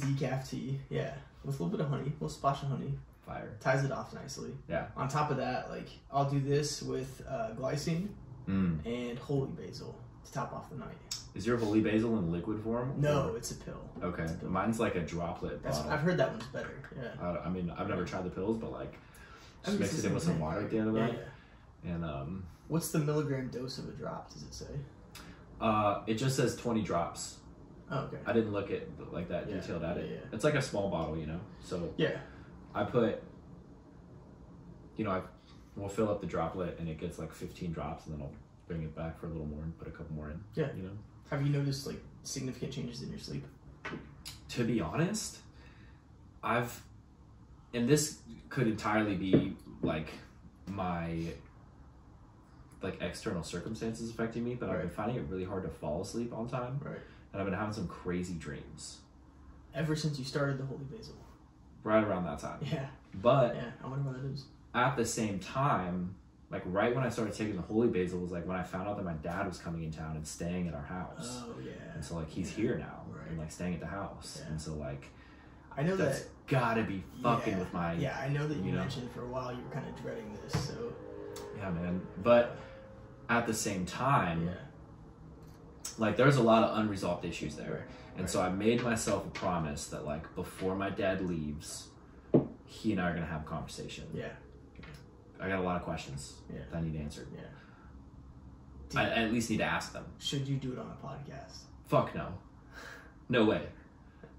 with and honey. lemon decaf tea. Yeah, with a little bit of honey, a little splash of honey. Fire. Ties it off nicely. Yeah. On top of that, like I'll do this with uh, glycine Mm. and holy basil to top off the night. Is your holy basil in liquid form? No, or- it's a pill. Okay. A pill. Mine's like a droplet. I've heard that one's better. Yeah. I, I mean, I've never tried the pills, but like, I just mix it in with some water at the end of yeah, that, yeah. and um, What's the milligram dose of a drop? Does it say? uh, it just says twenty drops. Oh, okay. I didn't look at like that Yeah, detailed at it. yeah, yeah. It's like a small bottle, you know. So Yeah. I put, you know, I will fill up the droplet, and it gets like fifteen drops, and then I'll bring it back for a little more and put a couple more in. Yeah. You know. Have you noticed like significant changes in your sleep? to be honest, I've, and this could entirely be like my, like external circumstances affecting me, but I've been finding it really hard to fall asleep on time, Right. And I've been having some crazy dreams Ever since you started the holy basil. right around that time. Yeah. But Yeah. I wonder what that is. at the same time, like right when I started taking the holy basil was like when I found out that my dad was coming in town and staying at our house. Oh yeah. And so like he's Yeah. here now Right. and like staying at the house. Yeah. And so like I know that's that. gotta be fucking yeah, with my Yeah, I know that you, you know. mentioned for a while you were kind of dreading this. So. Yeah, man. But at the same time, Yeah. Like there's a lot of unresolved issues there. And right. so I made myself a promise that like before my dad leaves, he and I are gonna have a conversation. Yeah. I got a lot of questions Yeah. that I need answered. Yeah. I, I at least need to ask them. Should you do it on a podcast? Fuck no. No way.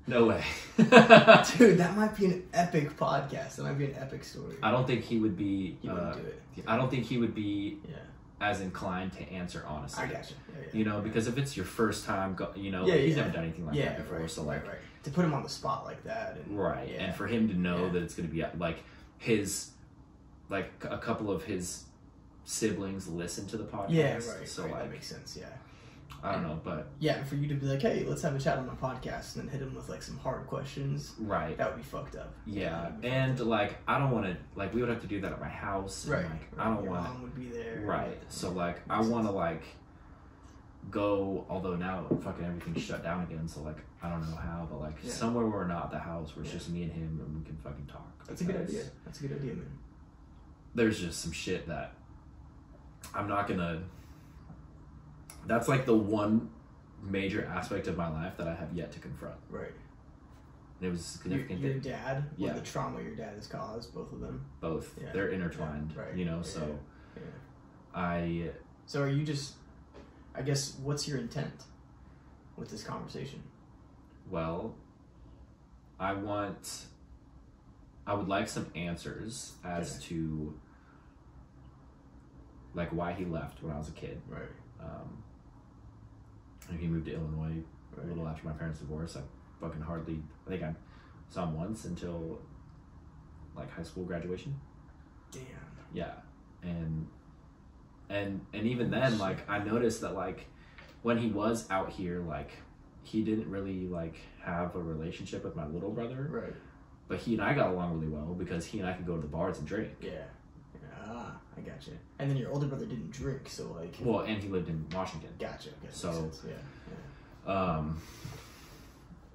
No way. Dude, that might be an epic podcast. That might be an epic story. I don't think he would be. You uh, wouldn't do it. I don't think he would be Yeah. As inclined to answer honestly. I gotcha. Yeah, yeah. You know, because if it's your first time, go, you know, Yeah, like, he's yeah. never done anything like yeah, that before. right, so like, right, right. to put him on the spot like that, and Right. yeah. And for him to know Yeah. that it's going to be like his, like a couple of his siblings listen to the podcast. yeah, right, So right, that makes sense. Yeah, I don't know, but yeah. For you to be like, hey, let's have a chat on my podcast, and then hit him with like some hard questions, right. that would be fucked up. Yeah. And like, I don't want to, like, we would have to do that at my house. and, right. Like, right. I don't want mom would be there. Right. So like, I want to like go, although now fucking everything's shut down again. So like, I don't know how, but like Yeah. somewhere where we're not at the house, where it's Yeah. just me and him, and we can fucking talk. That's a good idea. That's a good idea, man. there's just some shit that I'm not gonna. That's like the one major aspect of my life that I have yet to confront. Right. And it was Your, significant. your that dad, Yeah. yeah. the trauma your dad has caused, both of them. both Yeah. they're intertwined, Yeah, right. you know. Yeah, So yeah. I So are you just? I guess what's your intent with this conversation? well, I want. I would like some answers as to like why he left when I was a kid. Right. Um, and he moved to Illinois a little after my parents' divorce. I fucking hardly, I think I saw him once until like high school graduation. Damn. Yeah, and and and even then, like I noticed that like when he was out here, like he didn't really like have a relationship with my little brother, Right. but he and I got along really well because he and I could go to the bars and drink. Yeah. Ah, I gotcha. And then your older brother didn't drink, so like. Well, and he lived in Washington. Gotcha. Okay, So- yeah, yeah. Um,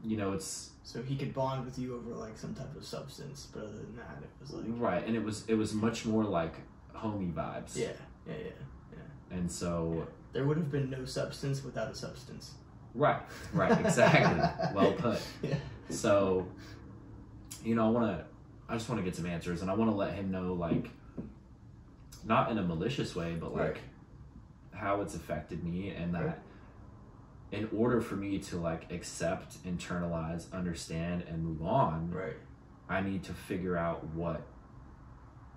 you know, it's So he could bond with you over like some type of substance, but other than that, it was like. right, and it was it was much more like homey vibes. Yeah. Yeah. Yeah. And so, There would have been no substance without a substance. right, right, exactly. well put. Yeah. So, you know, I want to, I just want to get some answers, and I want to let him know, like, not in a malicious way, but like Right. how it's affected me, and that Right. in order for me to like accept, internalize, understand, and move on, Right. I need to figure out what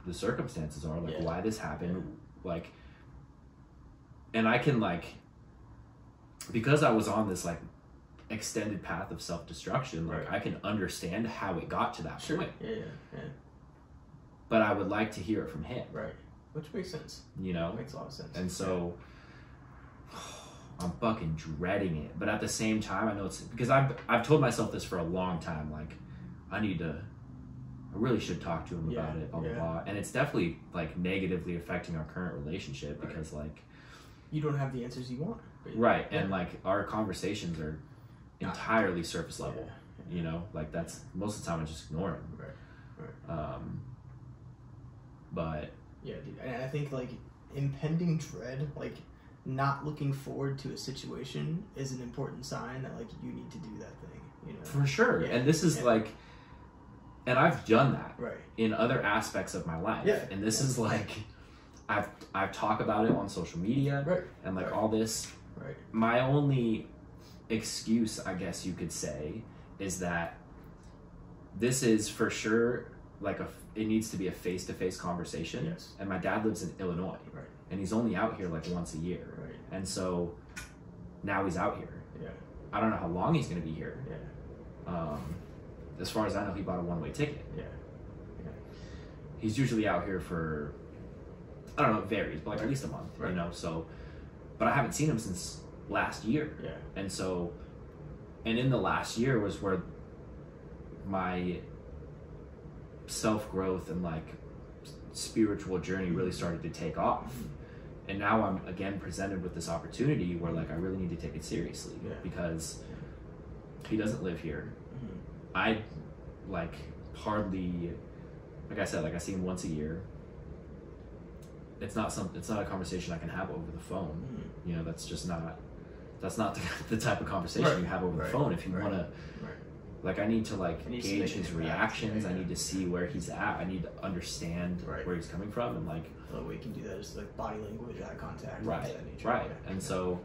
the circumstances are, like Yeah. why this happened, like, and I can like, because I was on this like extended path of self destruction, like Right. I can understand how it got to that Sure. point, Yeah. Yeah. Yeah. but I would like to hear it from him, Right. Which makes sense. you know, Makes a lot of sense. and so. I'm fucking dreading it, but at the same time, I know it's because I've I've told myself this for a long time. Like, I need to, I really should talk to him Yeah, about it, blah blah yeah. blah. And it's definitely like negatively affecting our current relationship Right. because like You don't have the answers you want. right, Yeah. and like our conversations are entirely surface level. Yeah. You know, like that's most of the time I just ignore him. Right. Right. Um, but Yeah, dude. And I think like impending dread, like not looking forward to a situation, is an important sign that like you need to do that thing. You know. for sure, Yeah, and this is yeah. like, and I've done that Right. in other aspects of my life. Yeah, and this yeah. is like, I've I've talked about it on social media Right. and like Right. all this. Right. My only excuse, I guess you could say, is that this is for sure like a it needs to be a face to face conversation. Yes. And my dad lives in Illinois, Right. and he's only out here like once a year, Right. and so now he's out here. Yeah. I don't know how long he's going to be here. Yeah. Um, as far as I know, he bought a one way ticket. Yeah. yeah. He's usually out here for, I don't know, it varies, but like at least a month, Right. you know. So, but I haven't seen him since last year, Yeah. and so, and in the last year was where my self growth and like spiritual journey really started to take off. And now I'm again presented with this opportunity where like I really need to take it seriously Yeah. because he doesn't live here. Mhm. I like hardly like I said, like I see him once a year. It's not some it's not a conversation I can have over the phone. Mhm. You know, that's just not that's not the, the type of conversation Right. you have over Right. the phone. If you Right. wanna. Like I need to like needs to gauge his reactions. Yeah, I need to see where he's at. I need to understand Right. where he's coming from and like The way we can do that is like body language, eye contact, right that nature. right Yeah. and so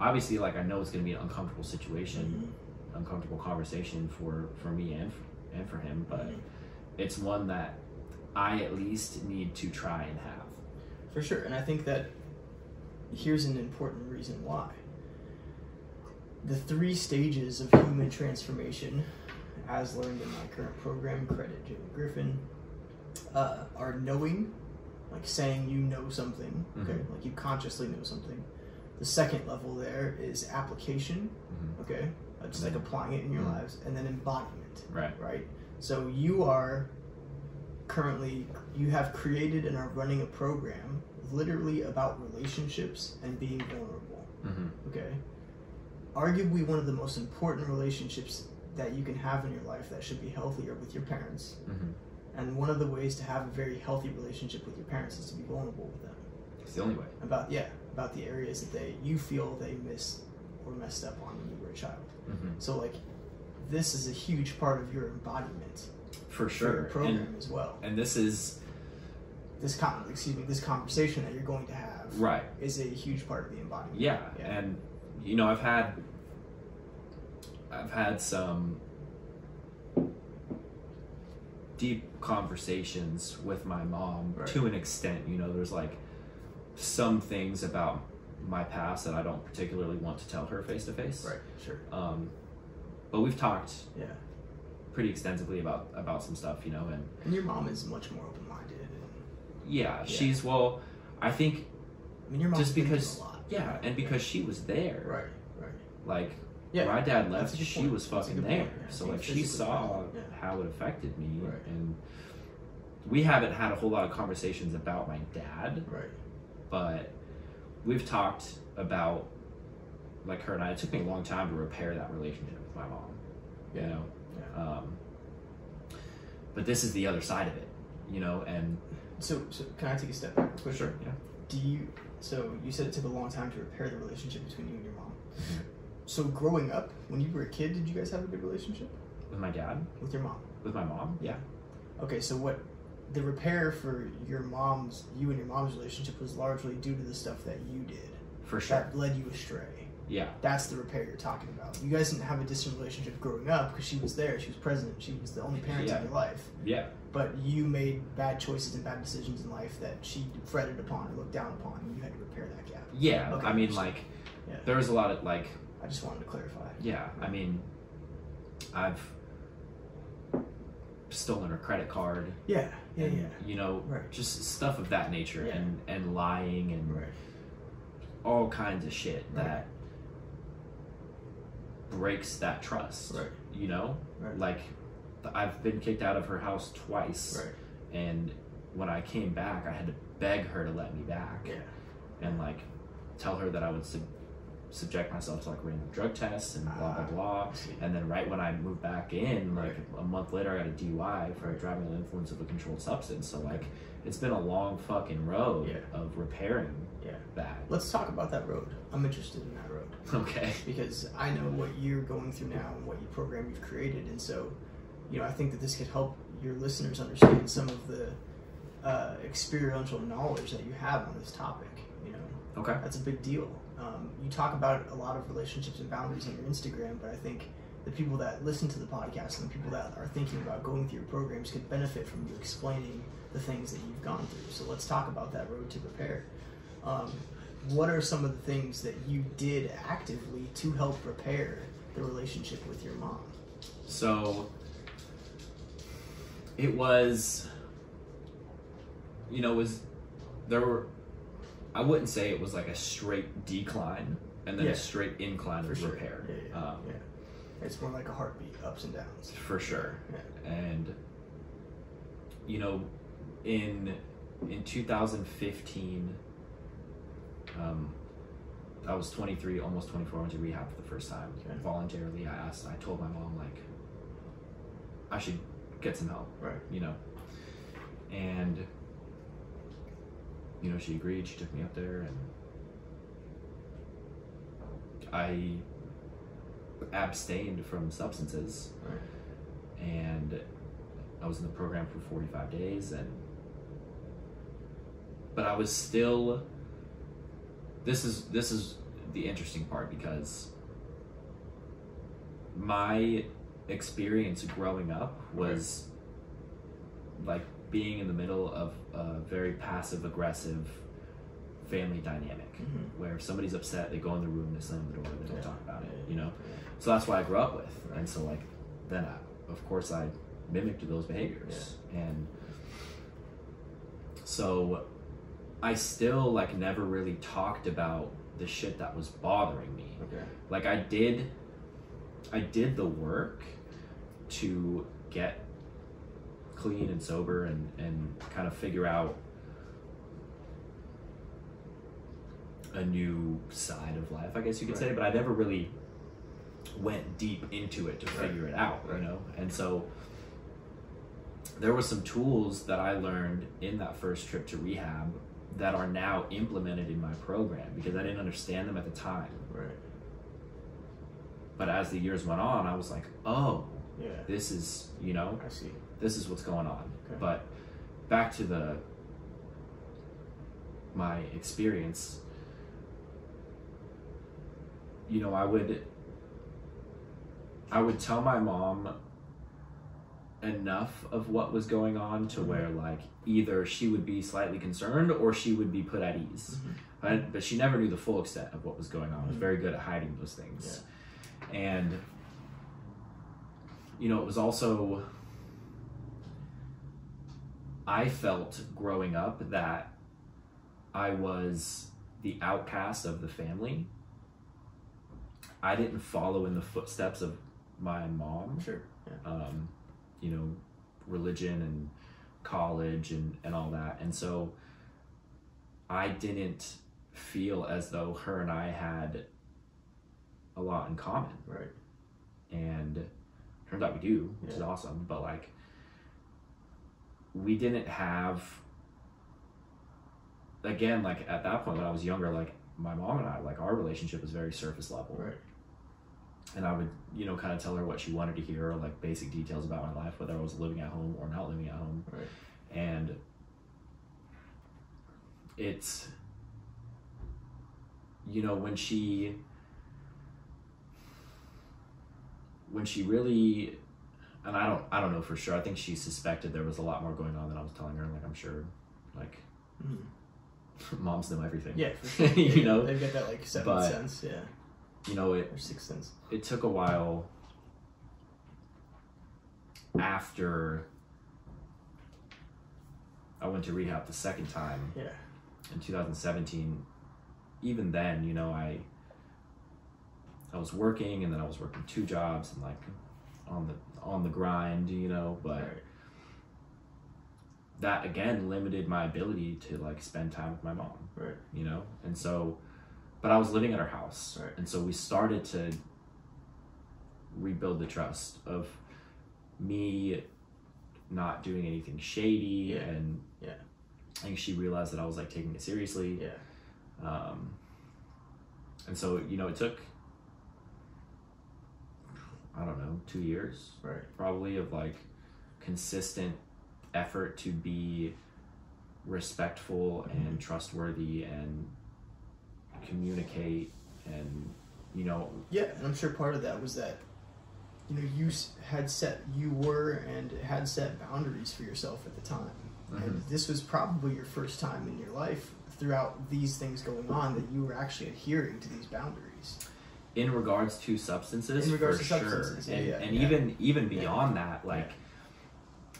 obviously like i know it's going to be an uncomfortable situation Mhm. uncomfortable conversation for for me and for, and for him but Mhm. it's one that i at least need to try and have For sure, and I think that here's an important reason why. The three stages of human transformation, as learned in my current program, credit Jamie Griffin, uh, are knowing, like saying you know something, okay, Mhm. like you consciously know something. The second level there is application, Mhm. okay, uh, just like Mhm. applying it in your Mhm. lives, and then embodiment right right? So you are currently you have created and are running a program literally about relationships and being vulnerable. hmm Okay, arguably one of the most important relationships that you can have in your life that should be healthier with your parents. hmm And one of the ways to have a very healthy relationship with your parents is to be vulnerable with them it's the only way about yeah about the areas that they you feel they miss or messed up on when you were a child. hmm So like this is a huge part of your embodiment for for your sure program and, as well. and this is this con excuse me this conversation that you're going to have right is a huge part of the embodiment. yeah, Yeah. and you know i've had i've had some deep conversations with my mom Right. to an extent you know there's like some things about my past that i don't particularly want to tell her face to face Right. Sure. um but we've talked Yeah. pretty extensively about about some stuff you know and And your mom is much more open minded. And yeah, she's well i think I mean, your mom's just because a lot. yeah and because she was there Right. Right. like Yeah. my dad left she point. was fucking there yeah. so like she saw yeah. how it affected me Right. and we haven't had a whole lot of conversations about my dad Right. but we've talked about like her and I. It took me a long time to repair that relationship with my mom. You know, Yeah. um, but this is the other side of it. You know, and So, so can I take a step back? real quick? yeah, Do you? So you said it took a long time to repair the relationship between you and your mom. Mhm. So growing up, when you were a kid, did you guys have a good relationship with my dad, with your mom? with my mom, yeah, Okay, so what the repair for your mom's, you and your mom's relationship was largely due to the stuff that you did for sure, that led you astray. yeah, That's the repair you're talking about. You guys didn't have a distant relationship growing up because she was there, she was present, she was the only parent Yeah. in your life. yeah, But you made bad choices and bad decisions in life that she fretted upon or looked down upon, and you had to repair that gap. yeah. Okay, I mean, like, Yeah. there was a lot of like, I just wanted to clarify. yeah. I mean, I've stolen her credit card. Yeah, yeah, and, yeah. You know, Right. just stuff of that nature, Yeah. and and lying and Right. all kinds of shit Right. that breaks that trust. Right. You know, Right. like I've been kicked out of her house twice, Right. and when I came back, I had to beg her to let me back, Yeah. and like tell her that I would sub- subject myself to like random drug tests and blah blah Ah, blah. And then right when I moved back in, like a month later, I got a DUI for driving under the influence of a controlled substance. So like, it's been a long fucking road Yeah. of repairing Yeah. that. Let's talk about that road. I'm interested in that road. Okay. because I know what you're going through now and what you program you've created, and so you know I think that this could help your listeners understand some of the uh, experiential knowledge that you have on this topic. You know, Okay. that's a big deal. Um, you talk about a lot of relationships and boundaries on your Instagram, but I think the people that listen to the podcast and the people that are thinking about going through your programs could benefit from you explaining the things that you've gone through. So let's talk about that road to repair. Um, what are some of the things that you did actively to help repair the relationship with your mom? So it was, you know, was there were. I wouldn't say it was like a straight decline and then Yeah. a straight incline For of sure. repair. Yeah, yeah, Um, yeah. It's more like a heartbeat, ups and downs. for sure. Yeah. And you know, in in 2015, um, I was 23, almost 24. I went to rehab for the first time Okay. voluntarily. I asked. I told my mom like, I should get some help. Right. you know. And you know, she agreed. She took me up there, and I abstained from substances, Right. and I was in the program for forty five days, and but I was still. This is this is the interesting part because my experience growing up was like being in the middle of a very passive aggressive family dynamic Mhm. where if somebody's upset they go in the room they slam the door they don't Yeah. talk about it you know so that's what i grew up with Right. and so like then I, of course i mimicked those behaviors and so i still like never really talked about the shit that was bothering me Okay. like i did i did the work to get clean and sober and and kind of figure out a new side of life i guess you could say but i never really went deep into it to Right. figure it out Right. you know and so there were some tools that i learned in that first trip to rehab that are now implemented in my program because i didn't understand them at the time Right. but as the years went on i was like oh Yeah. this is you know I see. This is what's going on Okay. but back to the my experience you know i would i would tell my mom enough of what was going on to where like either she would be slightly concerned or she would be put at ease Mhm. but, but she never knew the full extent of what was going on. I was very good at hiding those things. And, you know, it was also, I felt growing up that I was the outcast of the family. I didn't follow in the footsteps of my mom Sure. Yeah. um, you know, religion and college and, and all that. And so I didn't feel as though her and I had a lot in common. Right. And turns out we do, which is awesome. But like, we didn't have, again, like at that point when I was younger, like my mom and I, like our relationship was very surface level Right. and I would, you know, kind of tell her what she wanted to hear, or like basic details about my life, whether I was living at home or not living at home. Right. And it's, you know, when she, when she really, and I don't, I don't know for sure. I think she suspected there was a lot more going on than I was telling her. Like I'm sure, like Mhm. moms know everything. Yeah. For sure. You Yeah, know, they've got that like seventh sense. Yeah. you know it. Or sixth sense. it took a while after I went to rehab the second time Yeah. in 2017. Even then, you know, I I was working and then I was working two jobs and like on the on the grind, you know, but Right. that again limited my ability to like spend time with my mom, Right. you know? And so but I was living at her house. Right. And so we started to rebuild the trust of me not doing anything shady Yeah. and Yeah. I think she realized that I was like taking it seriously. Yeah. Um, and so, you know, it took, I don't know, two years Right. probably of like consistent effort to be respectful and mm-hmm. trustworthy and communicate and, you know, Yeah, and I'm sure part of that was that you know you had set you were and had set boundaries for yourself at the time, and mm-hmm. this was probably your first time in your life throughout these things going on that you were actually adhering to these boundaries. In regards to substances, In regards for to sure. substances, and yeah, and yeah. even even Yeah. beyond that, like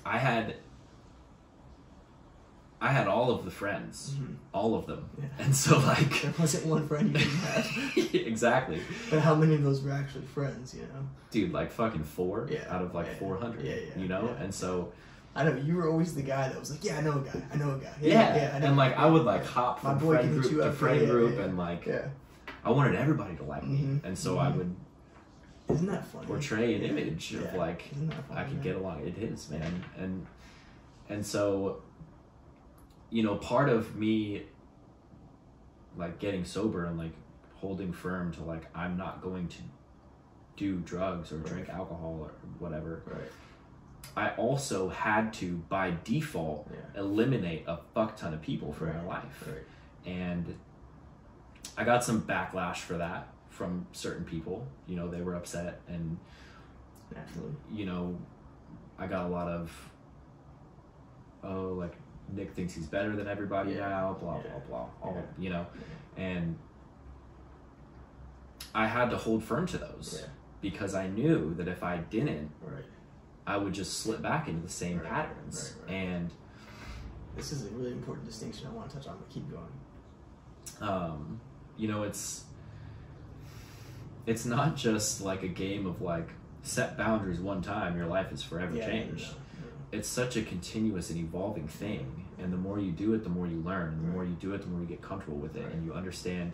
I had I had all of the friends, Mhm. all of them, Yeah. and so like There wasn't one friend you didn't have, exactly, but how many of those were actually friends? You know, dude, like fucking four Yeah, out of like yeah, four hundred, yeah, yeah, you know, yeah. and so I know you were always the guy that was like, "Yeah, I know a guy. I know a guy." yeah, I know and like. I would like Yeah. hop from friend group to friend yeah, yeah, group, yeah. and like Yeah, I wanted everybody to like me, Mhm, and so I mhm. would isn't that funny? portray an Yeah, image of like I could man? get along. It is, man, and and so you know, part of me like getting sober and like holding firm to like I'm not going to do drugs or drink alcohol or whatever. Right. I also had to by default Yeah. eliminate a fuck ton of people from my life. Right. And I got some backlash for that from certain people. You know, they were upset and Naturally. you know, I got a lot of, oh, like Nick thinks he's better than everybody Yeah. now, blah Yeah. blah blah, all Yeah. you know, and I had to hold firm to those because I knew that if I didn't, Right. I would just slip back into the same Right, patterns, right. and This is a really important distinction I want to touch on, but keep going. um, you know, it's it's not just like a game of like set boundaries one time, your life is forever Yeah, changed. no, no, it's such a continuous and evolving thing and the more you do it the more you learn and the more you do it the more you get comfortable with it and you understand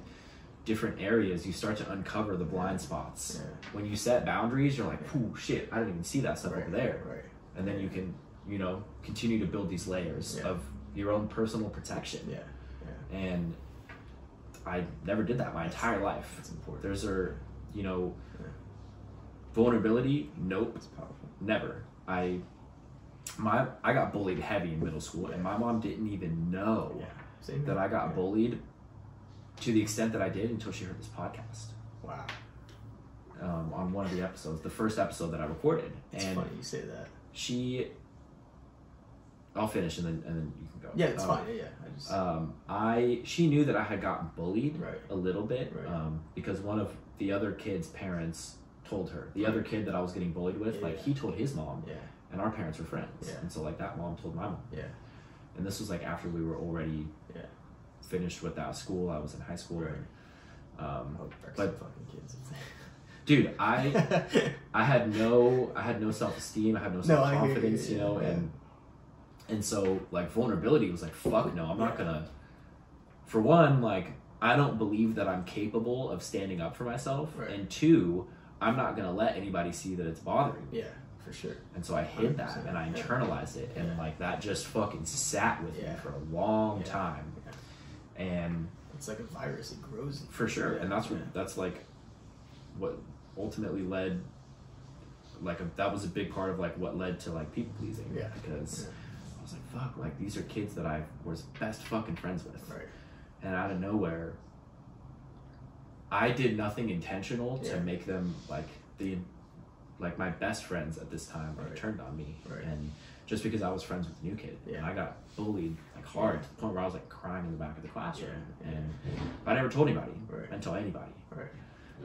different areas you start to uncover the blind spots Yeah. when you set boundaries you're like oh shit i didn't even see that stuff Right, over there Right. and then you can you know continue to build these layers Yeah. of your own personal protection Yeah. Yeah. and i never did that my entire life That's important. there's are you know Yeah. vulnerability nope It's powerful. Never. I my I got bullied heavy in middle school, and my mom didn't even know Yeah. That. I got Yeah. bullied to the extent that I did until she heard this podcast Wow. um, on one of the episodes, the first episode that I recorded, It's and funny you say that. she. I'll finish and then and then you can Yeah, it's Um, fine. Yeah, yeah. I just. Um, I she knew that I had gotten bullied Right. a little bit Right. um, because one of the other kid's parents told her. The other kid that I was getting bullied with, Yeah, like yeah. he told his mom, yeah. and our parents were friends. Yeah. And so like that mom told my mom. Yeah. And this was like after we were already Yeah. finished with that school. I was in high school. Right. Um, Oh, But- fucking kids. dude, I I had no I had no self esteem. I had no No, self I hear you, confidence. You, know, yeah. and and so like vulnerability was like fuck no, I'm not gonna. For one, like I don't believe that I'm capable of standing up for myself, Right. and two, I'm not gonna let anybody see that it's bothering me. yeah, for sure. And so I hid that 100%, and I internalized it, and Yeah. like that just fucking sat with Yeah. me for a long Yeah. time, and It's like a virus. It grows. in for sure and that's what that's like what ultimately led like a, that was a big part of like what led to like people pleasing Yeah. because Yeah. i was like fuck like these are kids that i was best fucking friends with Right. and out of nowhere i did nothing intentional to make them like the like my best friends at this time Right. turned on me Right. and just because i was friends with the new kid Yeah. and i got bullied like hard Yeah. to the point where i was like crying in the back of the classroom Yeah. and i never told anybody Right. I didn't tell anybody Right.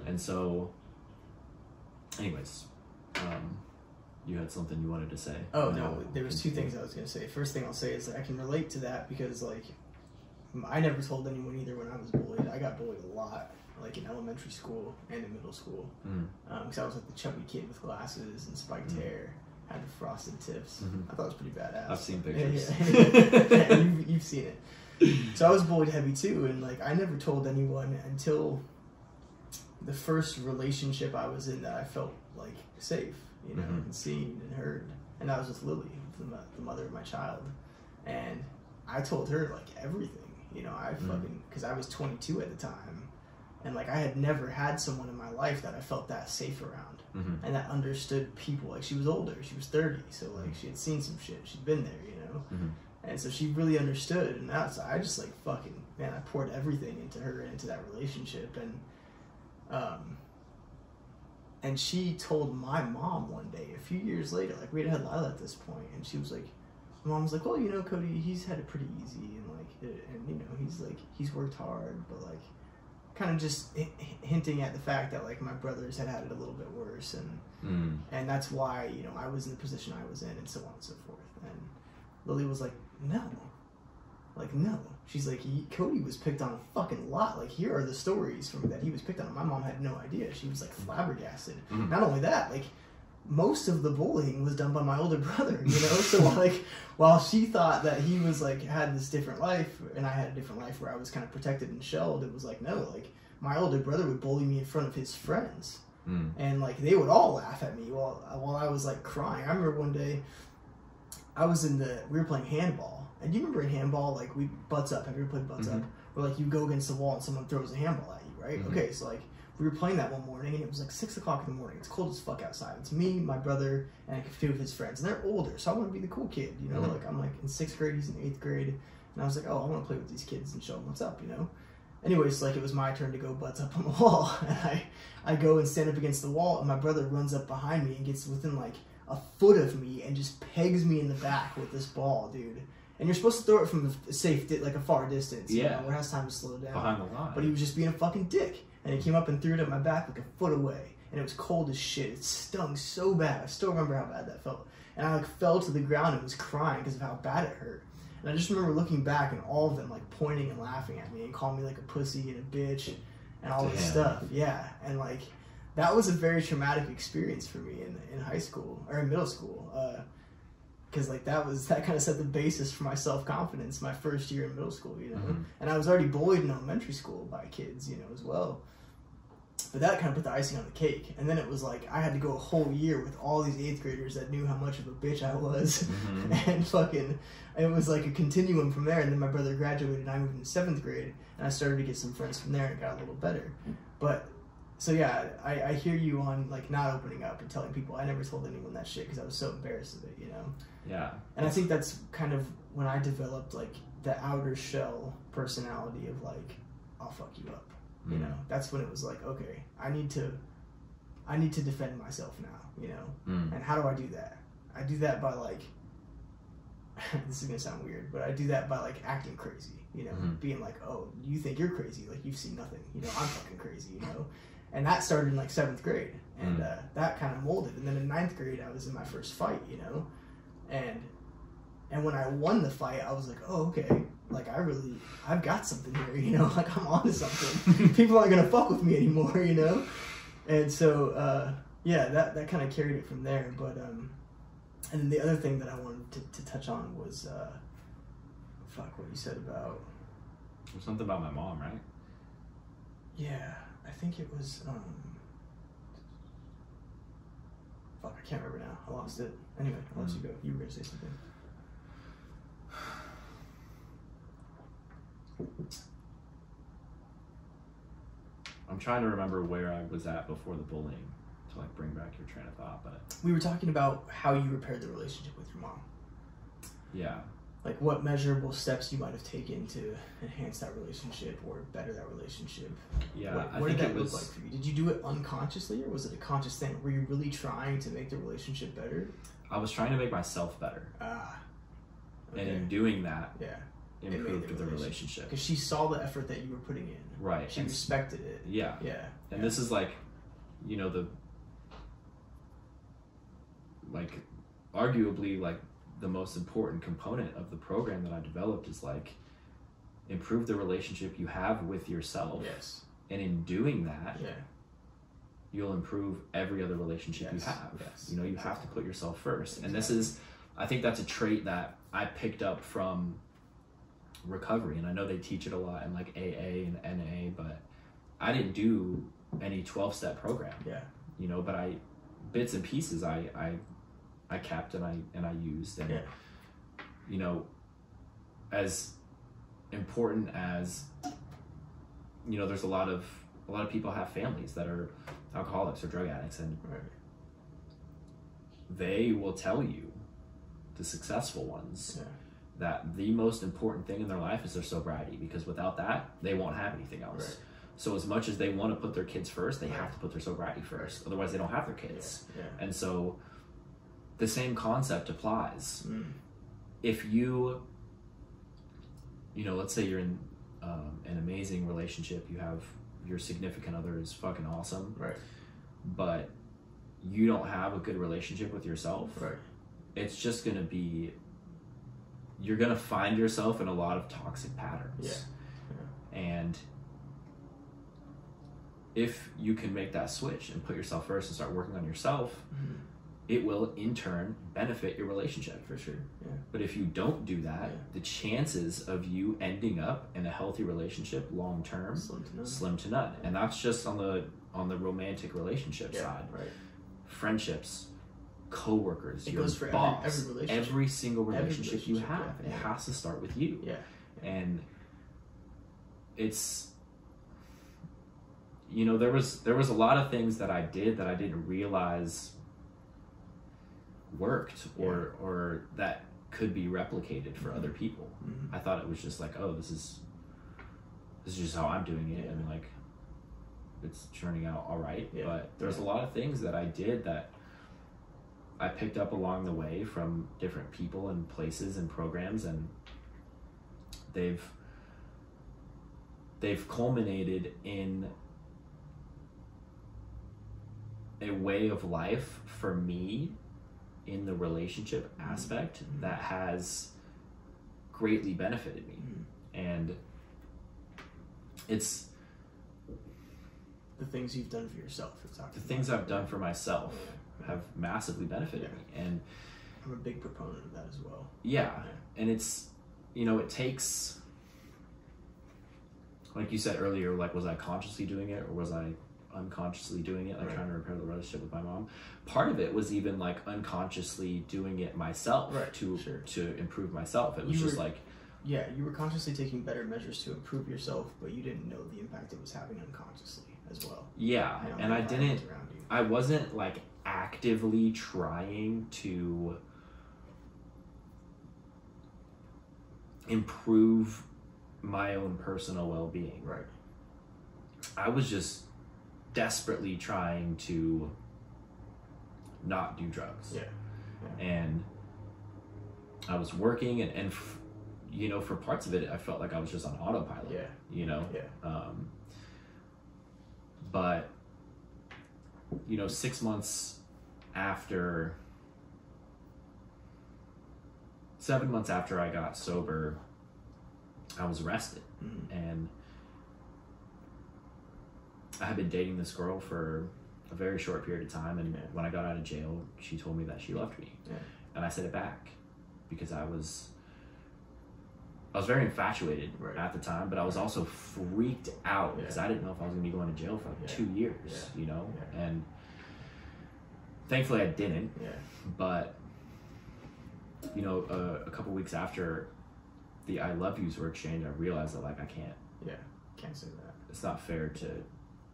and so, anyways, um, you had something you wanted to say. Oh no, there was two things I was gonna say. First thing I'll say is that I can relate to that because like I never told anyone either when I was bullied. I got bullied a lot like in elementary school and in middle school, Mm. because I was like the chubby kid with glasses and spiked Mm. hair, had the frosted tips. Mhm. I thought it was pretty badass. I've seen Yeah, pictures. Yeah, yeah. you've, you've seen it. So I was bullied heavy too, and like I never told anyone until the first relationship I was in that I felt like safe, you know, Mhm. and seen and heard, and that was with Lily, the, the mother of my child, and I told her like everything, you know, I Mhm. fucking because I was 22 at the time, and like I had never had someone in my life that I felt that safe around hmm and that understood people. Like she was older, she was 30, so like she had seen some shit, she'd been there, you know. hmm And so she really understood, and that's I just like fucking man, I poured everything into her and into that relationship, and um, and she told my mom one day, a few years later, like we had had Lila at this point, and she was like, my mom was like, well, you know, Kody, he's had it pretty easy, and like, it- and you know, he's like, he's worked hard, but like, kind of just h- hinting at the fact that like my brothers had had it a little bit worse, and Mm. and that's why you know I was in the position I was in, and so on and so forth. And Lily was like, "No, like no." She's like, "He- "Kody was picked on a fucking lot. Like here are the stories from that he was picked on." My mom had no idea. She was like flabbergasted. Mhm. Not only that, like most of the bullying was done by my older brother. You know, so like while she thought that he was like had this different life, and I had a different life where I was kind of protected and shelled, it was like no, like my older brother would bully me in front of his friends Mm. and like they would all laugh at me while while I was like crying. I remember one day I was in the we were playing handball, and do you remember in handball like we butts up? Have you ever played butts up? Mhm. Where like you go against the wall and someone throws a handball at you, right? Mhm. Okay, so like we were playing that one morning, and it was like six o'clock in the morning. It's cold as fuck outside. It's me, my brother, and like a few of his friends, and they're older, so I want to be the cool kid, you know. Mhm. Like I'm like in sixth grade, he's in eighth grade, and I was like, oh, I want to play with these kids and show them what's up, you know. Anyways, like it was my turn to go butts up on the wall, and I I go and stand up against the wall, and my brother runs up behind me and gets within like a foot of me and just pegs me in the back with this ball, dude. And you're supposed to throw it from a safe, di- like a far distance, you Yeah. know, where it has time to slow down. Behind the line. But he was just being a fucking dick, and he came up and threw it at my back like a foot away, and it was cold as shit. It stung so bad. I still remember how bad that felt, and I like fell to the ground and was crying because of how bad it hurt. And I just remember looking back and all of them like pointing and laughing at me and calling me like a pussy and a bitch and all this stuff. Yeah, and like that was a very traumatic experience for me in, in high school or in middle school. Uh, Because like that was that kind of set the basis for my self confidence my first year in middle school, you know. Mhm. And I was already bullied in elementary school by kids, you know, as well. But that kind of put the icing on the cake. And then it was like I had to go a whole year with all these eighth graders that knew how much of a bitch I was. Mhm. and fucking, it was like a continuum from there. And then my brother graduated and I moved into seventh grade. And I started to get some friends from there and got a little better. But, so yeah, I, I hear you on like not opening up and telling people. I never told anyone that shit because I was so embarrassed of it, you know? Yeah. And I think that's kind of when I developed like the outer shell personality of like, I'll fuck you up. You Mm. know, that's when it was like, okay, I need to, I need to defend myself now. You know, Mm. and how do I do that? I do that by like, this is gonna sound weird, but I do that by like acting crazy. You know, Mhm. being like, oh, you think you're crazy? Like you've seen nothing. You know, I'm fucking crazy. You know, and that started in like seventh grade, and Mm. uh, that kind of molded. And then in ninth grade, I was in my first fight. You know, and and when I won the fight, I was like, oh, okay. Like I really, I've got something here, you know. Like I'm onto something. People aren't gonna fuck with me anymore, you know. And so, uh, yeah, that that kind of carried it from there. But um, and then the other thing that I wanted to, to touch on was, uh, fuck, what you said about, something about my mom, right? yeah, I think it was, um, fuck, I can't remember now. I lost it. Anyway, I'll let you mm. go. You were gonna say something. I'm trying to remember where I was at before the bullying to like bring back your train of thought, but We were talking about how you repaired the relationship with your mom. yeah. like what measurable steps you might have taken to enhance that relationship or better that relationship. Yeah, what I what think did that it was look like for you? Did you do it unconsciously or was it a conscious thing? Were you really trying to make the relationship better? I was trying to make myself better. Ah, And in doing that, yeah, improved the relationship. because she saw the effort that you were putting in. Right. She And- respected it. yeah. Yeah, And yeah. this is like, you know, the like arguably like the most important component of the program that I developed is like improve the relationship you have with yourself yes, and in doing that Yeah. You'll improve every other relationship Yes, you have. Yes, you know you have to put yourself first. And this is i think that's a trait that i picked up from recovery and i know they teach it a lot in like aa and na but i didn't do any 12 step program. Yeah. you know but i bits and pieces i i i kept and i and i used. And Yeah. you know as important as you know there's a lot of a lot of people have families that are alcoholics or drug addicts and Right. they will tell you the successful ones Yeah. that the most important thing in their life is their sobriety because without that they won't have anything else Right. so as much as they want to put their kids first they have to put their sobriety first otherwise they don't have their kids Yeah. and so the same concept applies Mm. if you you know let's say you're in um, an amazing relationship you have your significant other is fucking awesome Right. but you don't have a good relationship with yourself Right. it's just gonna be you're gonna find yourself in a lot of toxic patterns yeah and if you can make that switch and put yourself first and start working on yourself Mhm. It will in turn benefit your relationship For sure. Yeah. But if you don't do that, Yeah. the chances of you ending up in a healthy relationship long term Slim to none. slim to none. And that's just on the on the romantic relationship Yeah. side. Right. Friendships, coworkers, It your goes for every- boss, every relationship. every single Every relationship, you have. yeah. It has to start with you. Yeah. And it's you know, there was there was a lot of things that I did that I didn't realize worked or or that could be replicated for other people. Mhm. I thought it was just like, oh, this is this is just how I'm doing it, and like it's turning out all right. Yeah. But there's a lot of things that I did that I picked up along the way from different people and places and programs, and they've they've culminated in a way of life for me in the relationship aspect that has greatly benefited me Mhm. and it's The things you've done for yourself. You're the things. I've done for myself Yeah. have massively benefited Yeah. me and I'm a big proponent of that as well. yeah Yeah. and it's you know it takes like you said earlier like was i consciously doing it or was i unconsciously doing it like Right. trying to repair the relationship with my mom part of it was even like unconsciously doing it myself Right, to sure. to improve myself it was You just were- like Yeah, you were consciously taking better measures to improve yourself, but you didn't know the impact it was having unconsciously as well. yeah and i didn't. I wasn't like actively trying to improve my own personal well-being. Right. I was just desperately trying to not do drugs. Yeah. And I was working and, and f- you know, for parts of it, I felt like I was just on autopilot, Yeah. you know? Yeah. Um, but you know, six months after, seven months after I got sober, I was arrested, Mhm. and I had been dating this girl for a very short period of time. And Yeah. when I got out of jail, she told me that she loved me, Yeah. and I said it back because I was. I was very infatuated Right. at the time, but I was also freaked out because Yeah. I didn't know if I was going to be going to jail for like two years, you know? And thankfully I didn't, Yeah. but, you know, uh, a couple weeks after the I love yous were exchanged, I realized that, like, I can't, Yeah. Can't say that. it's not fair to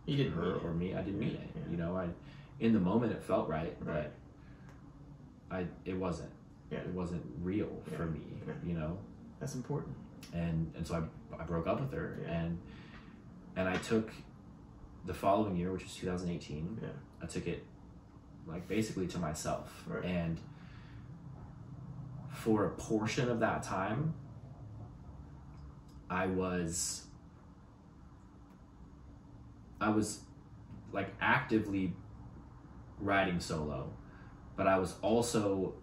You didn't her or me. I didn't mean it, Yeah. you know? I, in the moment it felt right, Right. but I, it wasn't. Yeah. It wasn't real for me, Yeah. you know? That's important. and and so I, I broke up with her and and I took the following year which was 2018 Yeah. I took it like basically to myself Right. and for a portion of that time I was I was like actively riding solo but I was also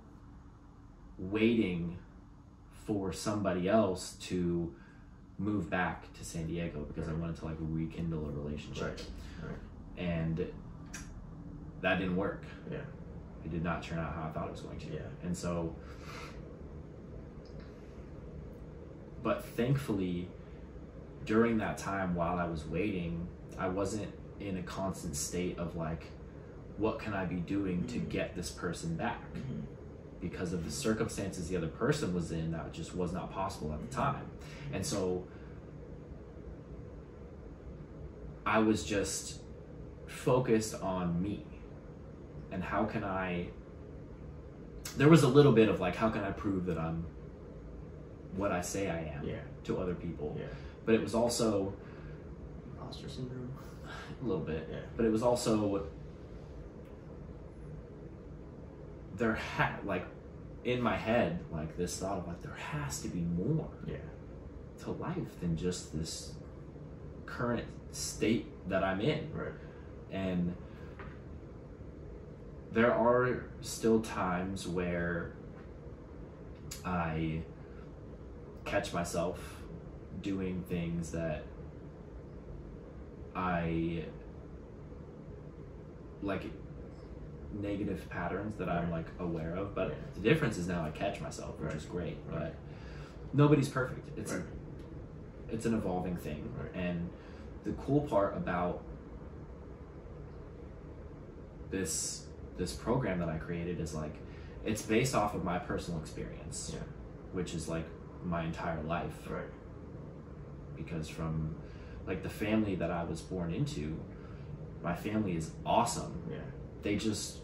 waiting for somebody else to move back to San Diego because I wanted to like rekindle a relationship. Right. Right. And that didn't work. Yeah. It did not turn out how I thought it was going to. Yeah. And so but thankfully during that time while I was waiting, I wasn't in a constant state of like what can I be doing to Mhm. get this person back? Mhm. because of the circumstances the other person was in that just was not possible at the time and so i was just focused on me and how can i there was a little bit of like how can i prove that i'm what i say i am Yeah. to other people Yeah. but it was also Imposter syndrome. a little bit Yeah. but it was also there had like in my head like this thought of like there has to be more Yeah. to life than just this current state that I'm in Right. and there are still times where I catch myself doing things that I like negative patterns that I'm like aware of, but the difference is now I catch myself, which Right. is great. Right. But nobody's perfect. It's it's an evolving thing, and the cool part about this this program that I created is like it's based off of my personal experience, Yeah. which is like my entire life Right. because from like the family that I was born into, my family is awesome. Yeah. They just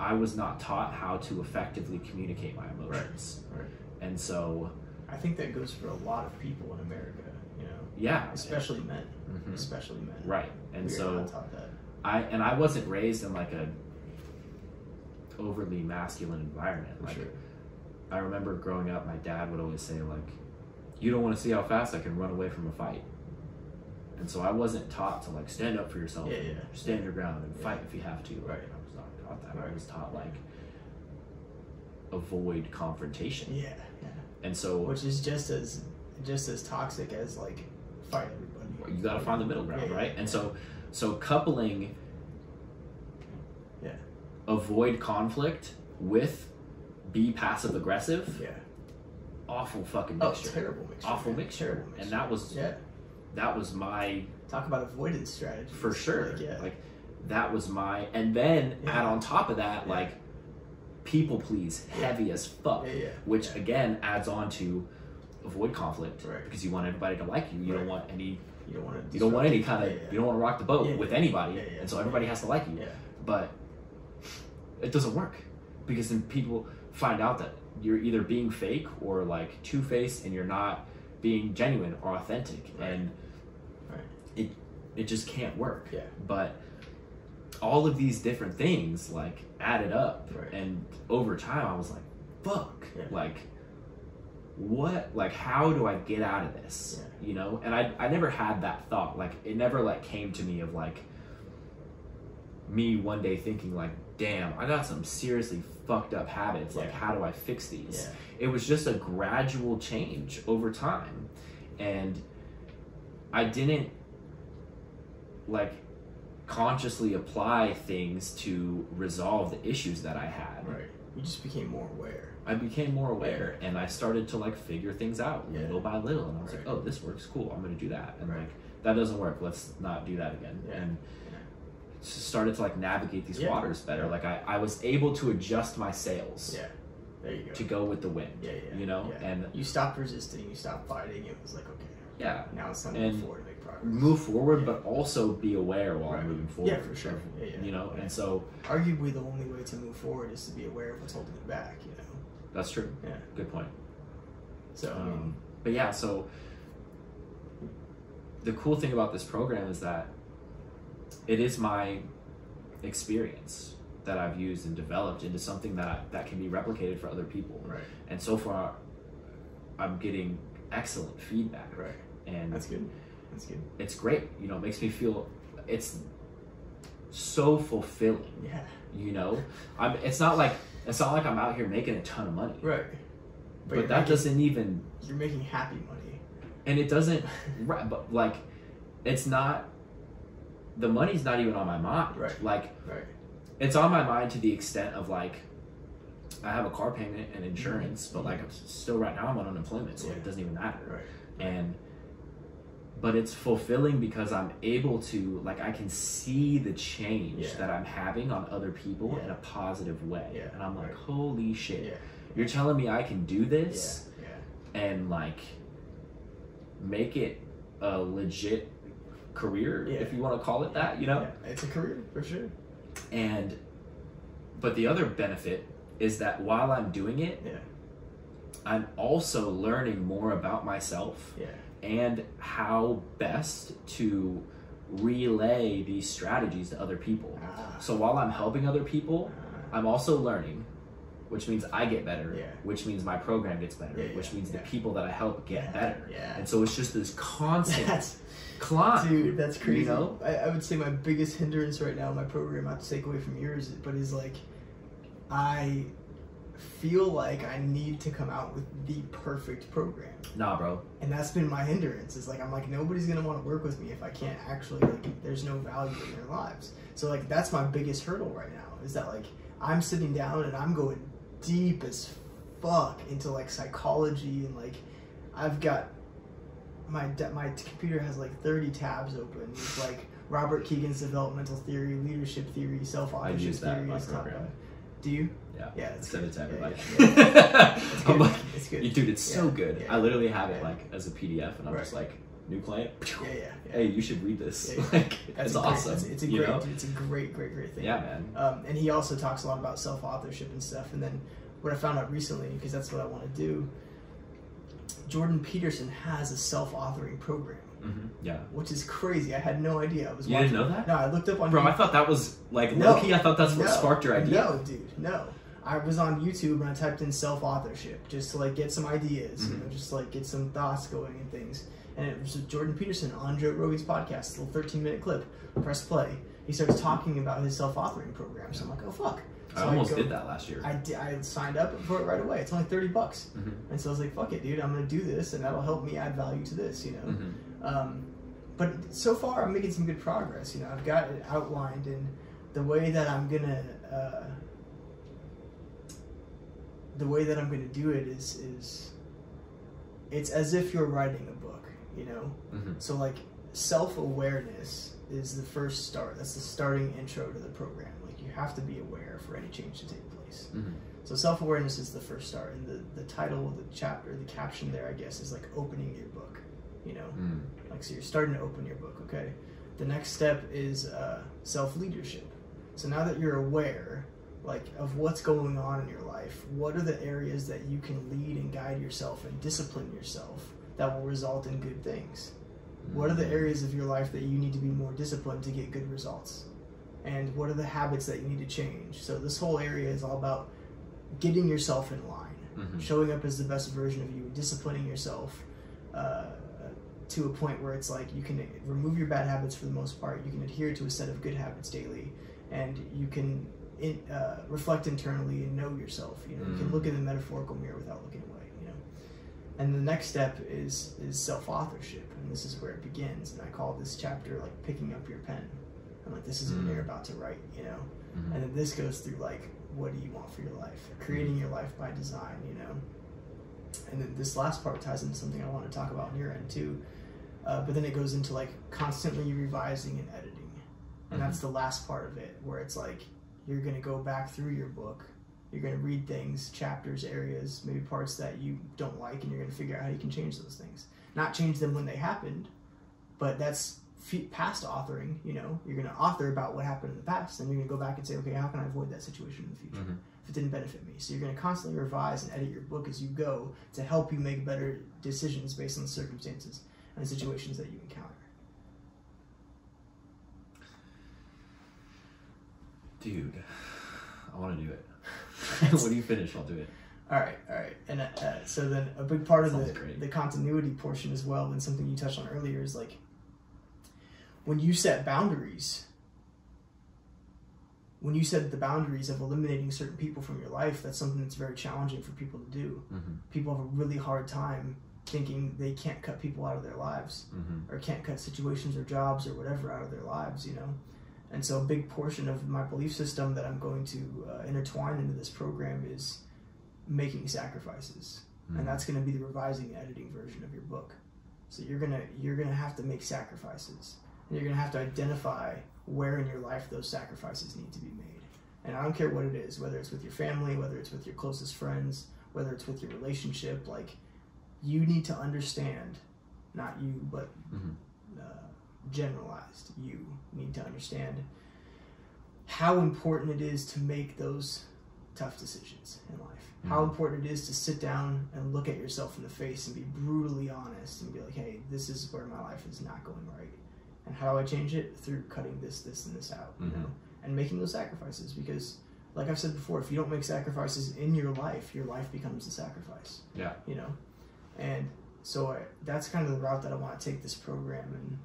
I was not taught how to effectively communicate my emotions. Right. And so I think that goes for a lot of people in America. You know, yeah, especially men. Mhm. Especially men. right. And We so not taught that. I and I wasn't raised in like a overly masculine environment. For Like sure. I remember growing up, my dad would always say like, "You don't want to see how fast I can run away from a fight." And so I wasn't taught to like stand up for yourself, Yeah, yeah. stand your ground, and Yeah. fight if you have to. Right. I was not taught that. I was taught like avoid confrontation. Yeah. Yeah. And so Which is just as just as toxic as like fight everybody. you got to find the middle ground, right? And so so coupling Yeah. avoid conflict with be passive aggressive, Yeah. Awful fucking Oh, mixture. terrible mixture. Awful mixture. Terrible And that was Yeah. that was my Talk about avoidance strategy. for sure. Like, yeah. Like that was my and then Yeah. add on top of that Yeah. like people please heavy as fuck. yeah. Yeah. Which again adds on to avoid conflict Right. because you want everybody to like you. You don't want any you don't want to. you don't want any kind of you don't want to rock the boat with anybody Yeah, yeah. and so everybody has to like you. Yeah. But it doesn't work because then people find out that you're either being fake or like two faced and you're not being genuine or authentic Right. and Right. it it just can't work. Yeah. But all of these different things like added up Right. and over time I was like, fuck. Yeah. Like what like how do I get out of this? You know? And I I never had that thought. Like it never like came to me of like me one day thinking like, damn, I got some seriously fucked up habits. Like Yeah. how do I fix these? Yeah. it was just a gradual change over time and i didn't like consciously apply things to resolve the issues that i had Right. You just became more aware. i became more aware and i started to like figure things out Yeah. little by little and i was Right. like oh this works cool i'm gonna do that and Right. like that doesn't work let's not do that again Yeah. and Yeah. Started to like navigate these Yeah. waters better like I, I was able to adjust my sails Yeah. There you go. to go with the wind yeah, yeah. you know yeah. and you stopped resisting. You stopped fighting. It was like okay, yeah now it's time to move forward, and make progress. move forward, Yeah. but also be aware while Right. moving forward. Yeah, for sure. Yeah, yeah. You know, and so Arguably, the only way to move forward is to be aware of what's holding you back. You know. that's true. Yeah. Good point. So I Um, mean, but yeah, so the cool thing about this program is that it is my experience that I've used and developed into something that that can be replicated for other people. right, And so far, I'm getting excellent feedback, right. and That's good. That's good. it's great. You know, it makes me feel it's so fulfilling. Yeah. you know i'm it's not like it's not like i'm out here making a ton of money Right. but, you're that making- doesn't even You're making happy money. and it doesn't right, but like it's not the money's not even on my mind Right. like Right. it's on my mind to the extent of like i have a car payment and insurance but like I'm still right now i'm on unemployment so like, it doesn't even matter Right. and but it's fulfilling because i'm able to like i can see the change Yeah. that i'm having on other people Yeah. in a positive way Yeah, and i'm like right. holy shit Yeah. you're telling me i can do this Yeah. Yeah. and like make it a legit career Yeah. if you want to call it that you know Yeah. It's a career for sure. and but the other benefit is that while i'm doing it Yeah. i'm also learning more about myself Yeah. and how best to relay these strategies to other people Ah. so while i'm helping other people Ah. i'm also learning which means i get better Yeah. which means my program gets better Yeah, which means the people that i help get better yeah. and so it's just this constant climb dude. That's crazy. You know? I, I would say my biggest hindrance right now in my program, not to take away from yours, but is like, I feel like I need to come out with the perfect program. nah bro and that's been my hindrance is like i'm like nobody's gonna want to work with me if i can't actually like there's no value in their lives so like that's my biggest hurdle right now is that like i'm sitting down and i'm going deep as fuck into like psychology and like i've got my my computer has like 30 tabs open with like robert kegan's developmental theory leadership theory self-authorship use that theory and stuff program do you yeah yeah it's send it to Yeah, everybody yeah, It's i'm good. like it's good You- dude, it's so good. yeah. I literally have it like as a PDF, and I'm Right. just like, new client. yeah yeah, yeah. Hey, you should read this. Yeah, yeah. Like, That's it's great, awesome. It's, it's a great, know? it's a great, great, great thing. Yeah, man. Um, and he also talks a lot about self authorship and stuff. And then what I found out recently, because that's what I want to do, Jordan Peterson has a self authoring program, hmm Yeah. which is crazy. I had no idea. I was You watching. didn't know that? No, I looked up on Bro, I thought that was like No. low. I thought that's what No. sparked your idea. No, dude, no. I was on YouTube and I typed in self authorship just to like get some ideas, you Mhm. know, just like get some thoughts going and things. And it was Jordan Peterson on Joe Rogan's podcast, a little 13 minute clip. Press play. He starts talking about his self authoring program. So I'm like, oh fuck. I almost go- did that last year. I, I signed up for it right away. It's only 30 bucks. Mhm. And so I was like, fuck it, dude. I'm going to do this and that'll help me add value to this, you know? Mhm. Um, but so far, I'm making some good progress. You know, I've got it outlined and the way that I'm gonna. Uh, the way that I'm gonna do it is is. It's as if you're writing a book, you know. Mhm. So like self awareness is the first start. That's the starting intro to the program. Have to be aware for any change to take place. Mhm. So self awareness is the first start, and the the title of the chapter, the caption there, I guess, is like opening your book. You know, Mm. like so you're starting to open your book. Okay. The next step is uh, self leadership. So now that you're aware, like of what's going on in your life, what are the areas that you can lead and guide yourself and discipline yourself that will result in good things? What are the areas of your life that you need to be more disciplined to get good results? And what are the habits that you need to change? So this whole area is all about getting yourself in line, Mhm. showing up as the best version of you, disciplining yourself uh, to a point where it's like you can remove your bad habits for the most part. You can adhere to a set of good habits daily, and you can in, uh, reflect internally and know yourself. You know, you can Mm. look in the metaphorical mirror without looking away. You know, and the next step is is self authorship, and this is where it begins. And I call this chapter like picking up your pen. I'm like, this is Mm. you're about to write. You know, Mhm. and then this goes through like, what do you want for your life? Creating your life by design, you know. And then this last part ties into something I want to talk about on your end too. Uh, but then it goes into like constantly revising and editing, and that's the last part of it, where it's like you're gonna go back through your book, you're gonna read things, chapters, areas, maybe parts that you don't like, and you're gonna figure out how you can change those things. Not change them when they happened, but that's past authoring. You know, you're gonna author about what happened in the past, and you're gonna go back and say, okay, how can I avoid that situation in the future? Mhm. If it didn't benefit me, so you're gonna constantly revise and edit your book as you go to help you make better decisions based on the circumstances and the situations that you encounter. Dude, I want to do it. when you finish, I'll do it. All right, all right, and uh, uh, so then a big part of Sounds the great. the continuity portion as well, and something you touched on earlier is like when you set boundaries, when you set the boundaries of eliminating certain people from your life, that's something that's very challenging for people to do. Mm-hmm. People have a really hard time thinking they can't cut people out of their lives Mm-hmm. or can't cut situations or jobs or whatever out of their lives, you know. And so a big portion of my belief system that I'm going to uh, intertwine into this program is making sacrifices, Mm-hmm. and that's going to be the revising and editing version of your book. So you're gonna you're gonna have to make sacrifices, and you're gonna have to identify where in your life those sacrifices need to be made. And I don't care what it is, whether it's with your family, whether it's with your closest friends, whether it's with your relationship, like you need to understand, not you, but Mhm. uh, generalized, you need to understand how important it is to make those tough decisions in life. How Mhm. important it is to sit down and look at yourself in the face and be brutally honest and be like, hey, this is where my life is not going right. And how do I change it? Through cutting this, this, and this out, you Mhm. know, and making those sacrifices because, like I've said before, if you don't make sacrifices in your life, your life becomes a sacrifice Yeah. you know and so I, that's kind of the route that i want to take this program and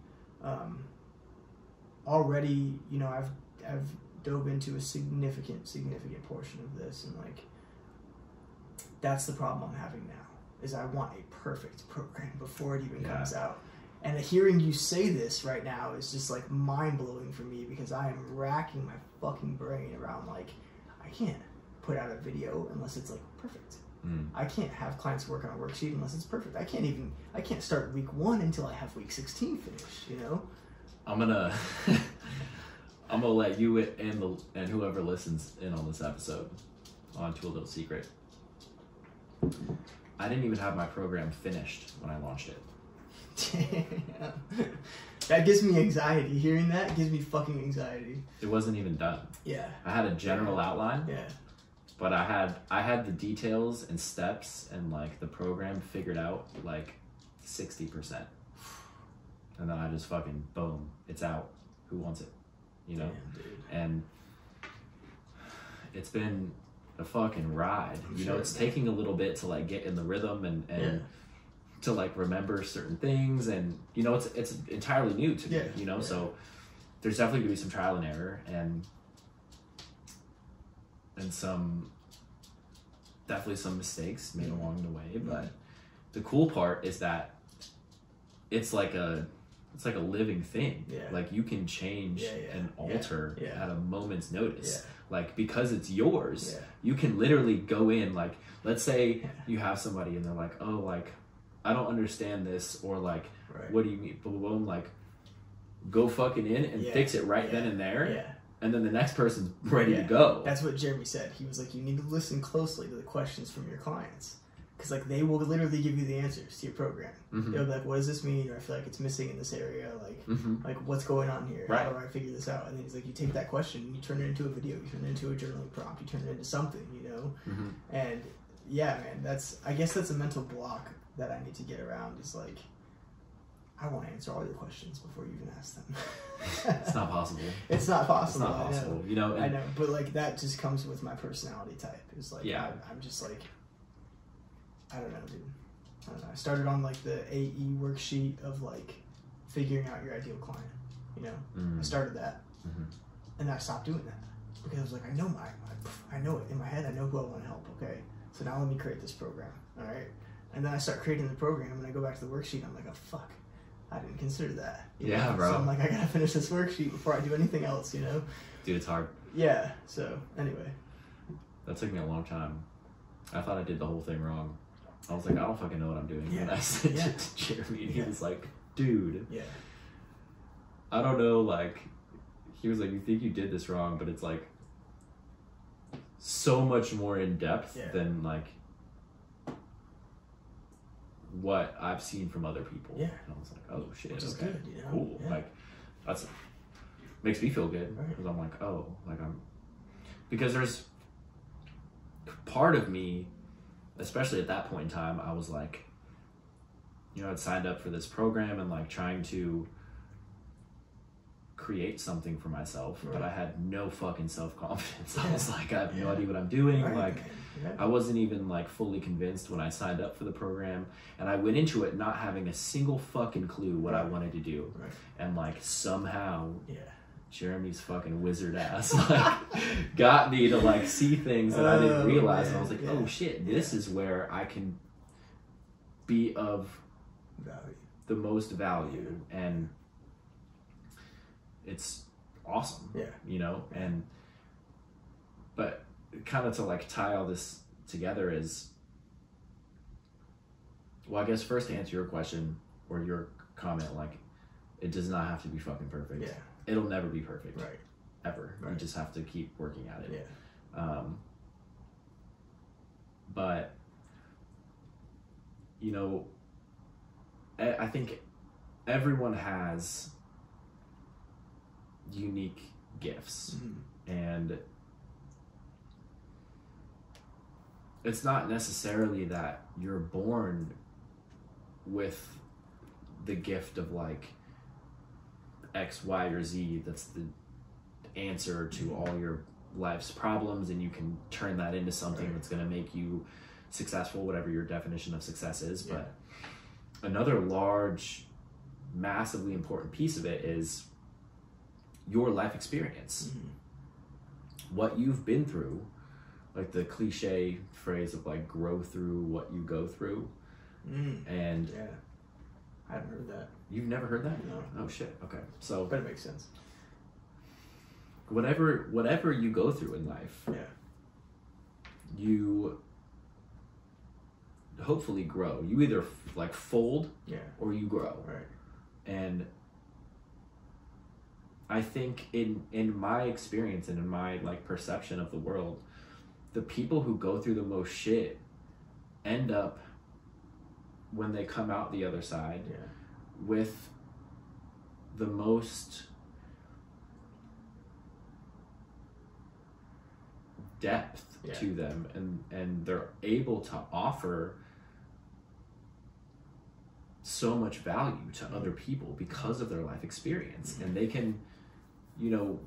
um, already you know i've i've dove into a significant significant portion of this and like that's the problem i'm having now is i want a perfect program before it even Yeah. comes out and hearing you say this right now is just like mind-blowing for me because i am racking my fucking brain around like i can't put out a video unless it's like perfect Mm. I can't have clients work on a worksheet unless it's perfect. I can't even I can't start week one until I have week sixteen finished. You know? I'm gonna I'm gonna let you and the and whoever listens in on this episode onto a little secret. I didn't even have my program finished when I launched it. Damn. that gives me anxiety. Hearing that gives me fucking anxiety. It wasn't even done. Yeah. I had a general outline, Yeah. but I had I had the details and steps and like the program figured out like sixty percent, and then I just fucking boom, it's out. Who wants it? You know. Damn, dude. and it's been a fucking ride. You know, Sure. it's taking a little bit to like get in the rhythm and and Yeah. To like remember certain things, and you know, it's it's entirely new to me. Yeah, You know, yeah. so there's definitely gonna be some trial and error and and some definitely some mistakes made Mhm. along the way, but the cool part is that it's like a it's like a living thing. Yeah. Like you can change Yeah, yeah, and alter at a moment's notice. Like because it's yours, you can literally go in. Like let's say you have somebody and they're like, "Oh, like I don't understand this," or like, Right. "What do you mean?" Boom, boom. Like go fucking in and Yeah, fix it right then and there, Yeah. and then the next person's ready Yeah. to go. That's what Jeremy said. He was like, you need to listen closely to the questions from your clients. Because, like, they will literally give you the answers to your program. Mhm. They'll be like, what does this mean? Or I feel like it's missing in this area. Like, Mhm. like what's going on here? Right. How do I figure this out? And then he's like, you take that question, you turn it into a video, you turn it into a journaling prompt, you turn it into something, you know? Mhm. And yeah, man, that's I guess that's a mental block that I need to get around. Is like, I want to answer all your questions before you even ask them. It's not possible. It's not possible. It's not I know. possible. You know. I know, but like that just comes with my personality type. It's like, Yeah. I, I'm just like, I don't know, dude. I don't know. I started on like the AE worksheet of like figuring out your ideal client. You know, I Mm. started that, Mhm. and I stopped doing that because I was like, I know my, I, I know it in my head. I know who I want to help. Okay, so now let me create this program. All right, and then I start creating the program, and I go back to the worksheet. I'm like, oh fuck. I didn't consider that. Yeah, know? bro. So I'm like, I gotta finish this worksheet before I do anything else, you know? Dude, it's hard. Yeah. So anyway, That took me a long time. I thought I did the whole thing wrong. I was like, I don't fucking know what I'm doing. Yeah. And I sent Yeah. it to Jeremy, and he Yeah. was like, dude, yeah. I don't know. Like, he was like, you think you did this wrong, but it's like so much more in depth Yeah. than like what I've seen from other people. Yeah. And I was like, oh shit, Which okay, good, you know? cool. Yeah. Like, that's makes me feel good Right. because I'm like, oh, like I'm because there's part of me, especially at that point in time, I was like, you know, I'd signed up for this program and like trying to create something for myself, but I had no fucking self confidence. I was like, I have no Yeah. idea what I'm doing. Right, like, man. I wasn't even like fully convinced when I signed up for the program, and I went into it not having a single fucking clue what I wanted to do, Right. and like somehow Yeah. Jeremy's fucking wizard ass like got me to like see things that I didn't Oh, realize, and I was like, yeah. oh shit, this is where I can be of Value. the most value, and it's awesome. Yeah. you know, and but kind of to like tie all this together is well, I guess first to answer your question or your comment, like it does not have to be fucking perfect. Yeah. It'll never be perfect. Right. Ever. You just have to keep working at it. Yeah. Um, but you know, I, I think everyone has unique gifts, Mhm. and it's not necessarily that you're born with the gift of like X, Y, or Z. That's the answer to all your life's problems and you can turn that into something Right. that's going to make you successful whatever your definition of success is Yeah. but another large massively important piece of it is your life experience Mhm. what you've been through like the cliche phrase of like grow through what you go through Mm. and Yeah. I haven't heard that. you've never heard that No. oh shit okay so But it makes sense. whatever whatever you go through in life Yeah. you hopefully grow. You either f- like fold Yeah. or you grow. Right. And I think in in my experience and in my like perception of the world, the people who go through the most shit end up when they come out the other side Yeah. with the most depth Yeah. to them and and they're able to offer so much value to other mm-hmm. people because of their life experience mm-hmm. and they can you know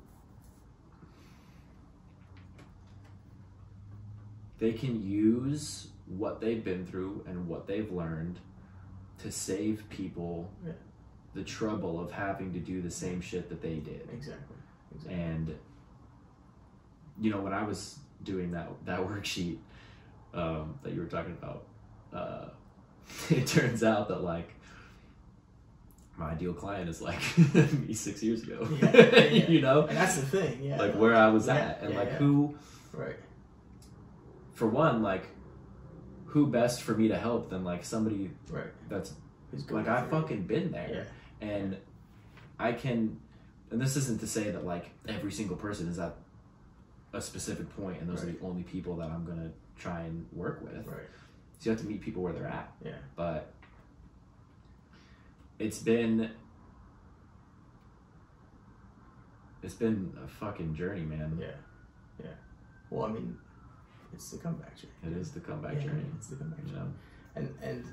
they can use what they've been through and what they've learned to save people Yeah. the trouble of having to do the same shit that they did. Exactly. Exactly. And you know, when I was doing that that worksheet um, that you were talking about, uh, it turns out that like my ideal client is like me six years ago. Yeah, yeah, you know, And that's the thing. Yeah. like where I was at, and like who, Right. For one, like who best for me to help than like somebody Right. that's Who's like I've fucking been there. Yeah. and I can, and this isn't to say that like every single person is at a specific point, and those are the only people that I'm gonna try and work with. Right. So you have to meet people where they're at. Yeah. But it's been, it's been a fucking journey, man. Yeah. Yeah. Well, I mean, it's the comeback journey. It is the comeback Yeah, journey. It's the comeback You journey. And and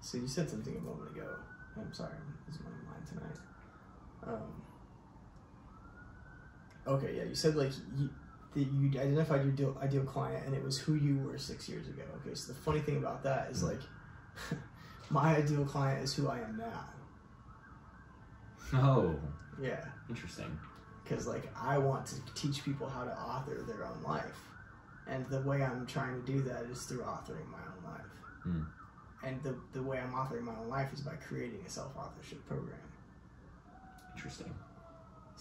so you said something a moment ago. I'm sorry, I'm losing my mind tonight. Um, okay, yeah, you said like you, that you identified your ideal, ideal client, and it was who you were six years ago. Okay, so the funny thing about that is like my ideal client is who I am now. Oh, Yeah, interesting. Because like I want to teach people how to author their own life, and the way I'm trying to do that is through authoring my own life. Hmm. And the the way I'm authoring my own life is by creating a self authorship program. Interesting.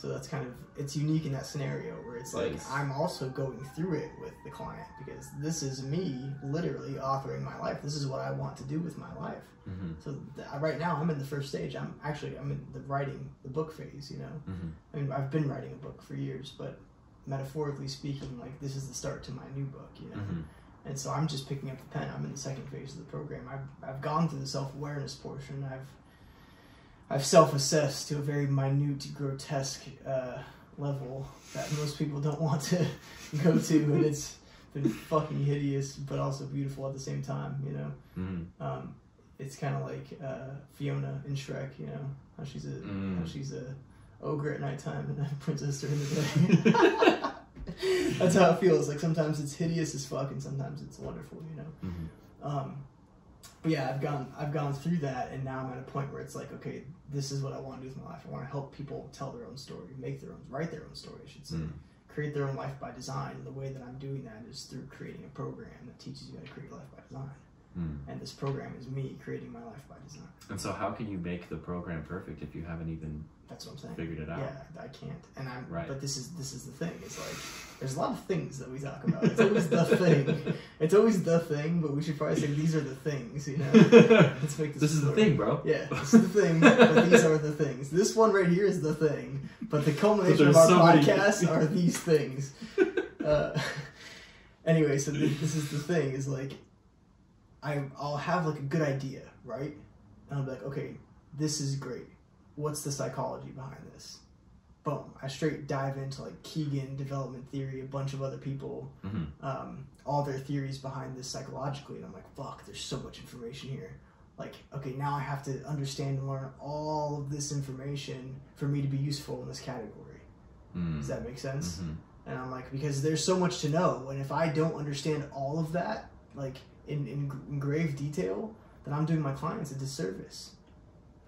So that's kind of it's unique in that scenario where it's like Nice. I'm also going through it with the client because this is me literally authoring my life. This is what I want to do with my life. Mm-hmm. So th- right now I'm in the first stage. I'm actually I'm in the writing the book phase. You know, Mm-hmm. I mean I've been writing a book for years, but metaphorically speaking, like this is the start to my new book. You know. Mm-hmm. And so I'm just picking up the pen. I'm in the second phase of the program. I've, I've gone through the self awareness portion. I've I've self assessed to a very minute, grotesque uh, level that most people don't want to go to, and it's been fucking hideous, but also beautiful at the same time. You know, Mm-hmm. um, it's kind of like uh, Fiona in Shrek. You know how she's a Mm. how she's a ogre at nighttime and a princess during the day. That's how it feels. Like sometimes it's hideous as fuck, and sometimes it's wonderful. You know. Mm-hmm. Um, but yeah, I've gone I've gone through that, and now I'm at a point where it's like, okay, this is what I want to do with my life. I want to help people tell their own story, make their own, write their own story, I should say. Mm. Create their own life by design. And the way that I'm doing that is through creating a program that teaches you how to create your life by design. Mm. And this program is me creating my life by design. And so, how can you make the program perfect if you haven't even That's what I'm saying. figured it out? Yeah, I can't. And I'm Right. but this is this is the thing. It's like there's a lot of things that we talk about. It's always the thing. It's always the thing, but we should probably say these are the things, you know. Let's make this this is the thing, bro. Yeah, this is the thing, but these are the things. This one right here is the thing, but the culmination of our so many- podcast are these things. Uh, anyway, so th- this is the thing: is like, I I'll have like a good idea, right? And I'll be like, okay, this is great. What's the psychology behind this? Boom! I straight dive into like Kegan development theory, a bunch of other people, hmm um, all their theories behind this psychologically, and I'm like, fuck, there's so much information here. Like, okay, now I have to understand and learn all of this information for me to be useful in this category. Mm. Does that make sense? Mhm. And I'm like, because there's so much to know, and if I don't understand all of that, like in, in, in grave detail, then I'm doing my clients a disservice.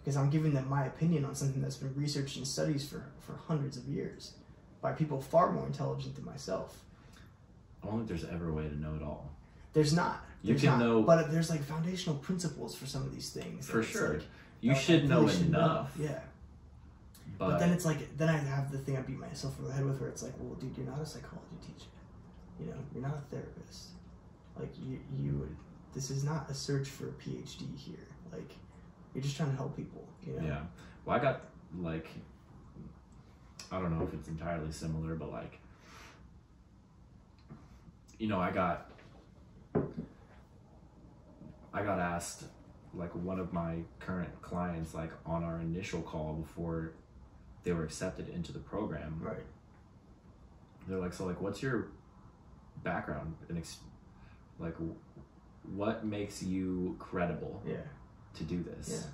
Because I'm giving them my opinion on something that's been researched and studied for, for hundreds of years by people far more intelligent than myself. I don't think there's ever a way to know it all. There's not. You There's can not. know- but there's like foundational principles for some of these things. For sure. like, You oh, should know should enough. Yeah. But, But, then it's like then I have the thing I beat myself over the head with where it's like, well, dude, you're not a psychology teacher. You know, you're not a therapist. Like you, you would. This is not a search for a PhD here. Like you're just trying to help people. You know. yeah. Well, I got like, I don't know if it's entirely similar, but like, you know, I got, I got asked, like one of my current clients, like on our initial call before they were accepted into the program, Right. they're like, so like, what's your background and ex- like, what makes you credible Yeah. To do this? Yeah.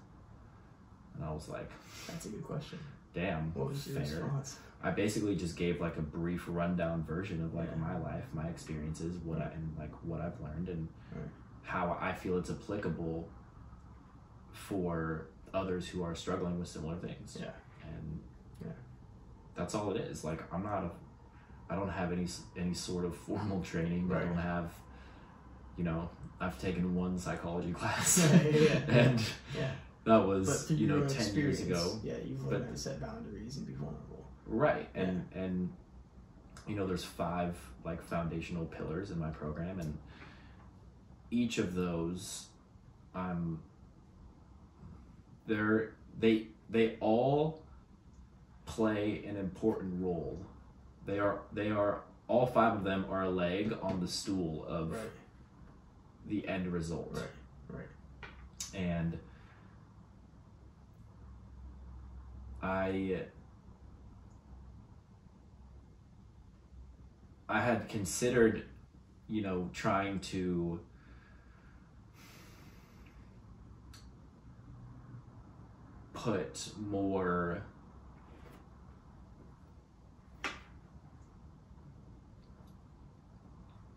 And I was like, That's a good question. damn, What was your response? I basically just gave like a brief rundown version of like Yeah. my life, my experiences, what I and like what I've learned and Right. how I feel it's applicable for others who are struggling with similar things. Yeah. And Yeah. that's all it is. Like I'm not a I don't have any any sort of formal training. I don't have you know, I've taken one psychology class. Yeah, yeah, yeah. and Yeah. that was, you know, 10 years ago. Yeah, you've But- learned how to set boundaries and be vulnerable. Right. And and you know there's five like foundational pillars in my program and each of those um they're they they all play an important role. They are they are all five of them are a leg on the stool of Right. The end result. Right. Right. and I I had considered, you know, trying to put more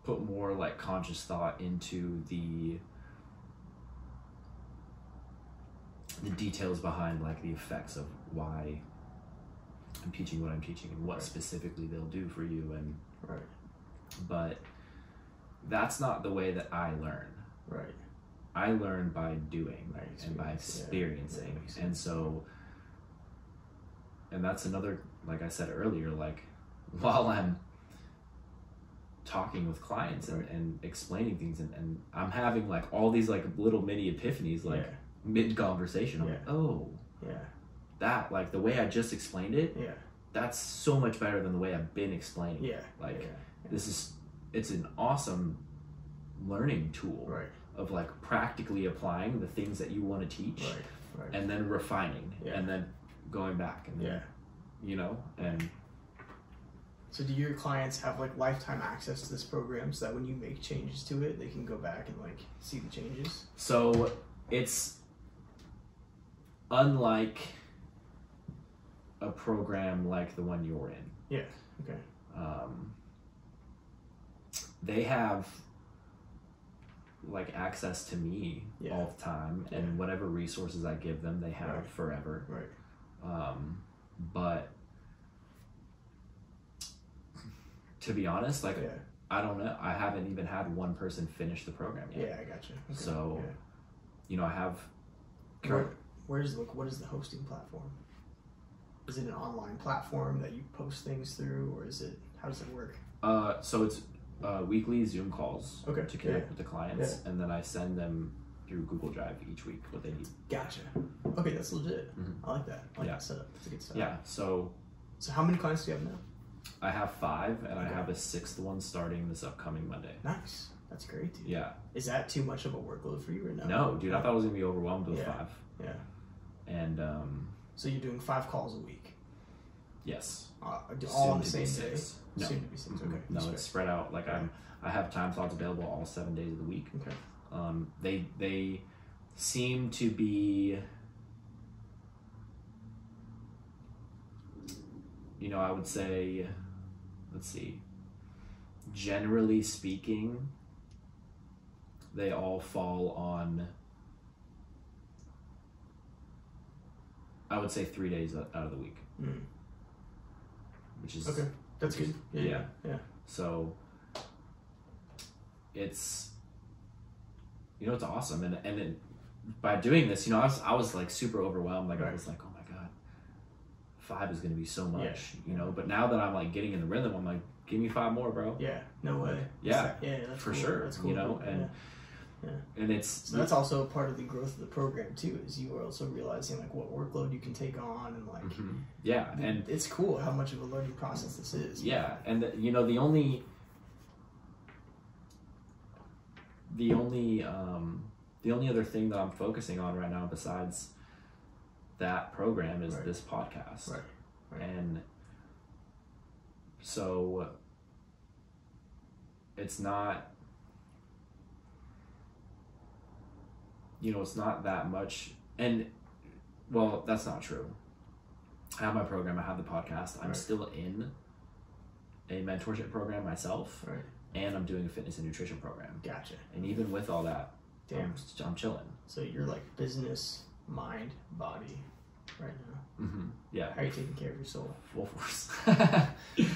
put more like conscious thought into the the details behind like the effects of why I'm teaching what I'm teaching and what Right. specifically they'll do for you and Right. but that's not the way that I learn. Right. I learn by doing By and by experiencing. Yeah, and so and that's another like I said earlier, like while I'm talking with clients and, and explaining things and, and I'm having like all these like little mini epiphanies like yeah. mid conversation. I'm Yeah. like, oh, Yeah. that like the way I just explained it, Yeah. that's so much better than the way I've been explaining. it. Yeah. Like yeah. this is it's an awesome learning tool Right. of like practically applying the things that you want to teach Right. Right. and then refining Yeah. and then going back and then, yeah. you know and So do your clients have like lifetime access to this program so that when you make changes to it, they can go back and like see the changes? so it's unlike a program like the one you're in Yeah. Okay. um, they have like access to me Yeah. all the time, Yeah. and whatever resources I give them, they have Right. forever. Right. Um, but to be honest, like Yeah. I don't know, I haven't even had one person finish the program yet. Yeah, I gotcha. Okay. So, yeah. You know, I have Where, where's like what is the hosting platform? Is it an online platform that you post things through, or is it how does it work? Uh, so it's uh, weekly Zoom calls Okay, to connect yeah. with the clients, and then I send them through Google Drive each week what they need. Gotcha. Okay, that's legit. Mhm. I like that. I like Yeah. that setup. It's a good setup. Yeah, so So how many clients do you have now? I have five, and I have a sixth one starting this upcoming Monday. Nice. That's great, dude. Yeah, Is that too much of a workload for you right now? no, dude, I thought I was gonna be overwhelmed with Yeah. five, Yeah. and um, So you're doing five calls a week, yes, uh, all on the same day. No, Soon to be six. Mhm. Okay. no, it's spread out. Like I'm, I have time slots available all seven days of the week. Okay. Um, they they seem to be, you know, I would say, let's see. Generally speaking, they all fall on. I would say three days out of the week, Mm. which is Okay. That's good. Yeah. Yeah. Yeah. so it's you know it's awesome and and then by doing this, you know, I was I was like super overwhelmed. Like I was like, oh five is gonna be so much, Yeah. you know. But now that I'm like getting in the rhythm, I'm like, give me five more, bro. Yeah. No way. Yeah. Yeah. That's For cool. sure, That's cool. you know, and Yeah. and- And it's So that's also part of the growth of the program too. Is you are also realizing like what workload you can take on and like Mhm. yeah, and it's cool how much of a learning process this is. yeah, and the, you know the only the only um, the only other thing that I'm focusing on right now besides that program is Right. this podcast. Right. Right. And so it's not you know, it's not that much and well, that's not true. I have my program, I have the podcast. I'm still in a mentorship program myself Right. and I'm doing a fitness and nutrition program. Gotcha. And even with all that, Damn. I'm, I'm chilling. So you're like business, mind, body, right now. hmm Yeah, How are you taking care of your soul? full force.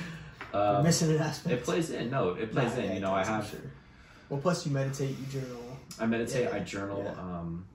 Um, missing an aspect. It plays in. No, it plays Nah, in. yeah, You know, I have. Sure. Well, plus you meditate, you journal. I meditate. Yeah, I journal. yeah. Um,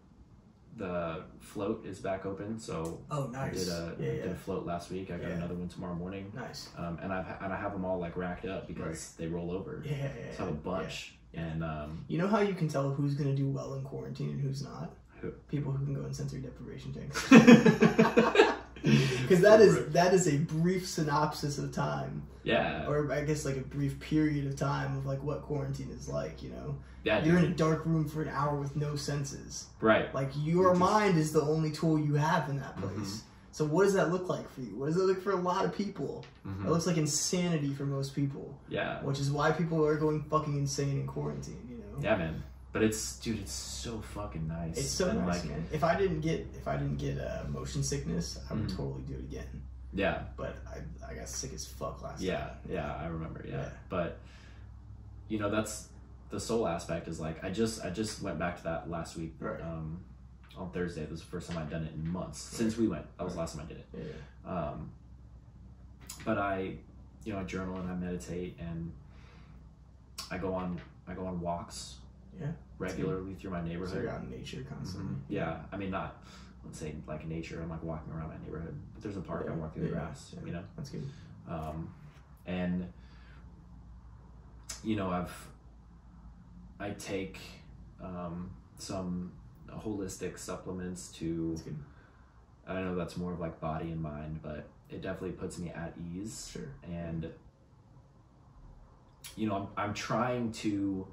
the float is back open, so Oh, I nice. did a yeah, did a float last week. I got Yeah. another one tomorrow morning. Nice. Um, and I've and I have them all like racked up because they roll over. Yeah, yeah, yeah. So I have a yeah. bunch, and um, You know how you can tell who's gonna do well in quarantine and who's not? Who? People who can go in sensory deprivation tanks. Because that is that is a brief synopsis of time, yeah, or I guess like a brief period of time of like what quarantine is like. You know, yeah, you're in a dark room for an hour with no senses. right. Like your mind is the only tool you have in that place. Mhm. So what does that look like for you? What does it look for a lot of people? Mhm. It looks like insanity for most people, Yeah, which is why people are going fucking insane in quarantine. You know. yeah, man. But it's dude, it's so fucking nice. It's so And, nice, like, man. If I didn't get if I didn't get uh, motion sickness, I would Mhm. totally do it again. Yeah, But I, I got sick as fuck last yeah, time. yeah. I remember. Yeah. Yeah. but you know that's the soul aspect is like I just I just went back to that last week. Right. Um, on Thursday, this was the first time I'd done it in months since we went. That was the last time I did it. Yeah. Um, but I, you know, I journal and I meditate and I go on I go on walks. Yeah. Regularly through my So neighborhood. you're out in nature constantly. Mhm. Yeah, I mean not let's say like nature. I'm like walking around my neighborhood, but there's a park. Yeah, I'm walking through the grass. yeah. You know, That's good. um, and you know I've I take um, some holistic supplements to. I know that's more of like body and mind, but it definitely puts me at ease Sure. and you know I'm, I'm trying to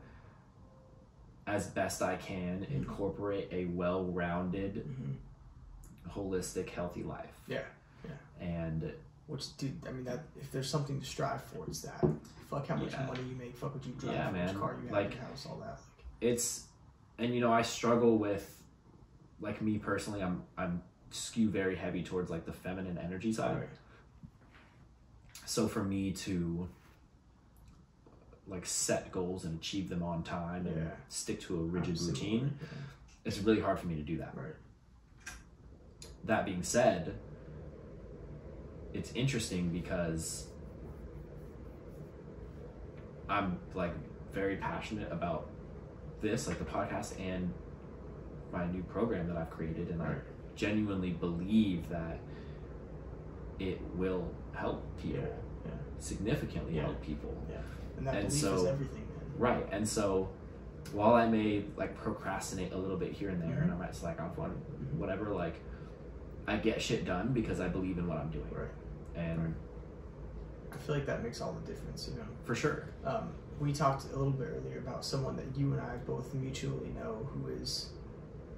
as best i can Mhm. incorporate a well-rounded hmm holistic healthy life Yeah. Yeah. And Which, dude, I mean, that if there's something to strive for, it's that. Fuck how much Yeah. money you make. Fuck what you drive. Yeah, how much man. car you have Like- house. All that. it's and you know i struggle with like me personally i'm i'm skew very heavy towards like the feminine energy side Right. so for me to like set goals and achieve them on time and stick to a rigid Absolutely. routine. Yeah. It's really hard for me to do that. Right. That being said, it's interesting because I'm like very passionate about this, like the podcast and my new program that I've created, and I genuinely believe that it will help people, Yeah. Yeah. significantly Yeah. help people. And that And belief is so- everything. Man. Right. And so while I may like procrastinate a little bit here and there and I might slack off on Mhm. whatever, like I get shit done because I believe in what I'm doing. Right. And Right. I feel like that makes all the difference. You know. for sure. Um, we talked a little bit earlier about someone that you and I both mutually know who is,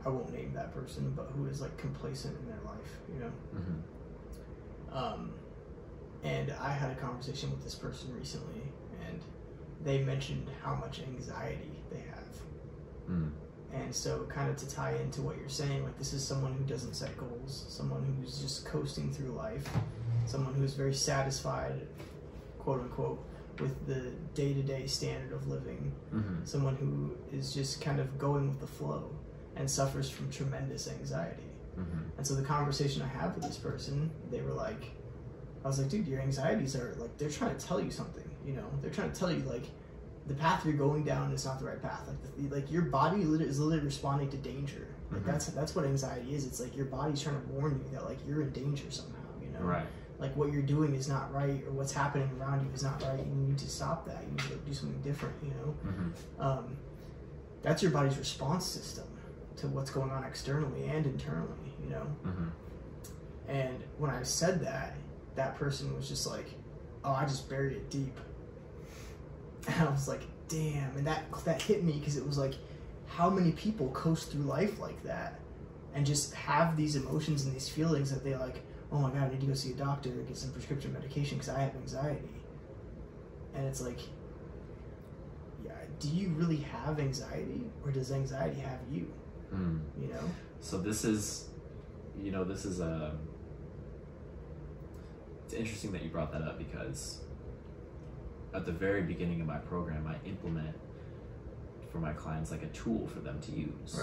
I won't name that person, but who is like complacent in their life, you know? hmm Um, and I had a conversation with this person recently, they mentioned how much anxiety they have. Mm. And so, kind of to tie into what you're saying, like this is someone who doesn't set goals, someone who's just coasting through life, someone who's very satisfied, quote unquote, with the day to day standard of living, hmm someone who is just kind of going with the flow and suffers from tremendous anxiety. hmm And so, the conversation I had with this person, they were like, I was like, dude, your anxieties are like, they're trying to tell you something, you know? They're trying to tell you, like, the path you're going down is not the right path. Like, the, like your body is literally responding to danger. Like Mhm. that's that's what anxiety is. It's like your body's trying to warn you that like you're in danger somehow. You know, Right. like what you're doing is not right, or what's happening around you is not right. and You need to stop that. You need to do something different. You know, hmm um, that's your body's response system to what's going on externally and internally. You know, hmm and when I said that, that person was just like, "Oh, I just buried it deep." And I was like, "Damn!" And that that hit me because it was like, how many people coast through life like that, and just have these emotions and these feelings that they like, "Oh my god, I need to go see a doctor and get some prescription medication because I have anxiety." And it's like, yeah, do you really have anxiety, or does anxiety have you? Mm. You know? So this is, you know, this is a. It's interesting that you brought that up because at the very beginning of my program, I implement for my clients like a tool for them to use.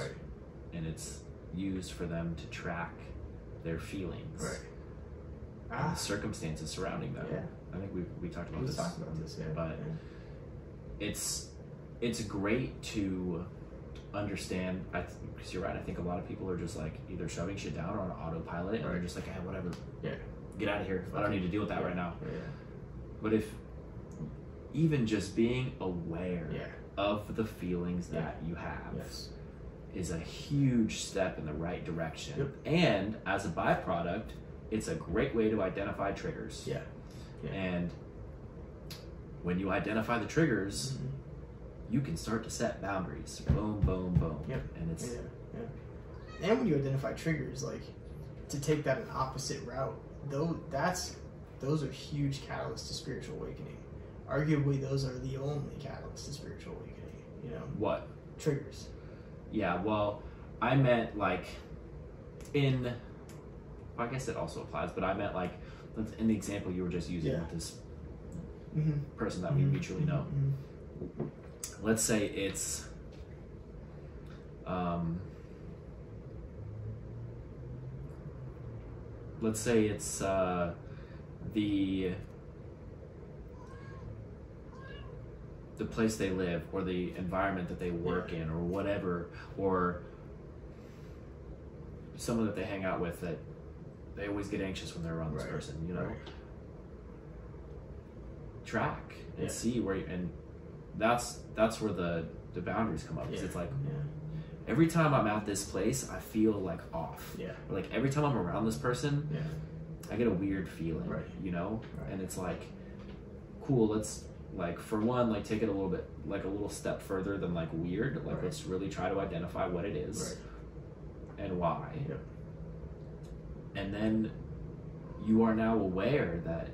And it's used for them to track their feelings Right. and Ah, the circumstances surrounding them. yeah. I think we, we talked about We this. talked about this, yeah. But it's it's great to understand because you're right i think a lot of people are just like either shoving shit down or on autopilot and they're just like hey whatever Yeah. get out of here i don't need to deal with that Yeah. right now Yeah. but if even just being aware Yeah. of the feelings Yeah. that you have Yes. is a huge step in the right direction Yep. and as a byproduct it's a great way to identify triggers Yeah. Yeah. and when you identify the triggers Mhm. you can start to set boundaries. Boom, boom, boom. Yep. And it's. And when you identify triggers, like to take that an opposite route, though that's those are huge catalysts to spiritual awakening. Arguably, those are the only catalysts to spiritual awakening. You know, what? triggers. Yeah. Well, I meant like in. Well, I guess it also applies, but I meant like in the example you were just using Yeah. with this Mm-hmm. person that we mutually know. Let's say it's. Um, let's say it's uh, the the place they live or the environment that they work in or whatever or someone that they hang out with that they always get anxious when they're around this Right. person you know Right. track and Yeah. see where you, and that's that's where the the boundaries come up Yeah. it's like Yeah. every time i'm at this place i feel like off Yeah. or like every time i'm around this person Yeah. i get a weird feeling Right. you know and it's like cool let's like for one like take it a little bit like a little step further than like weird like Right. let's really try to identify what it is Right. and why Yep. and then you are now aware that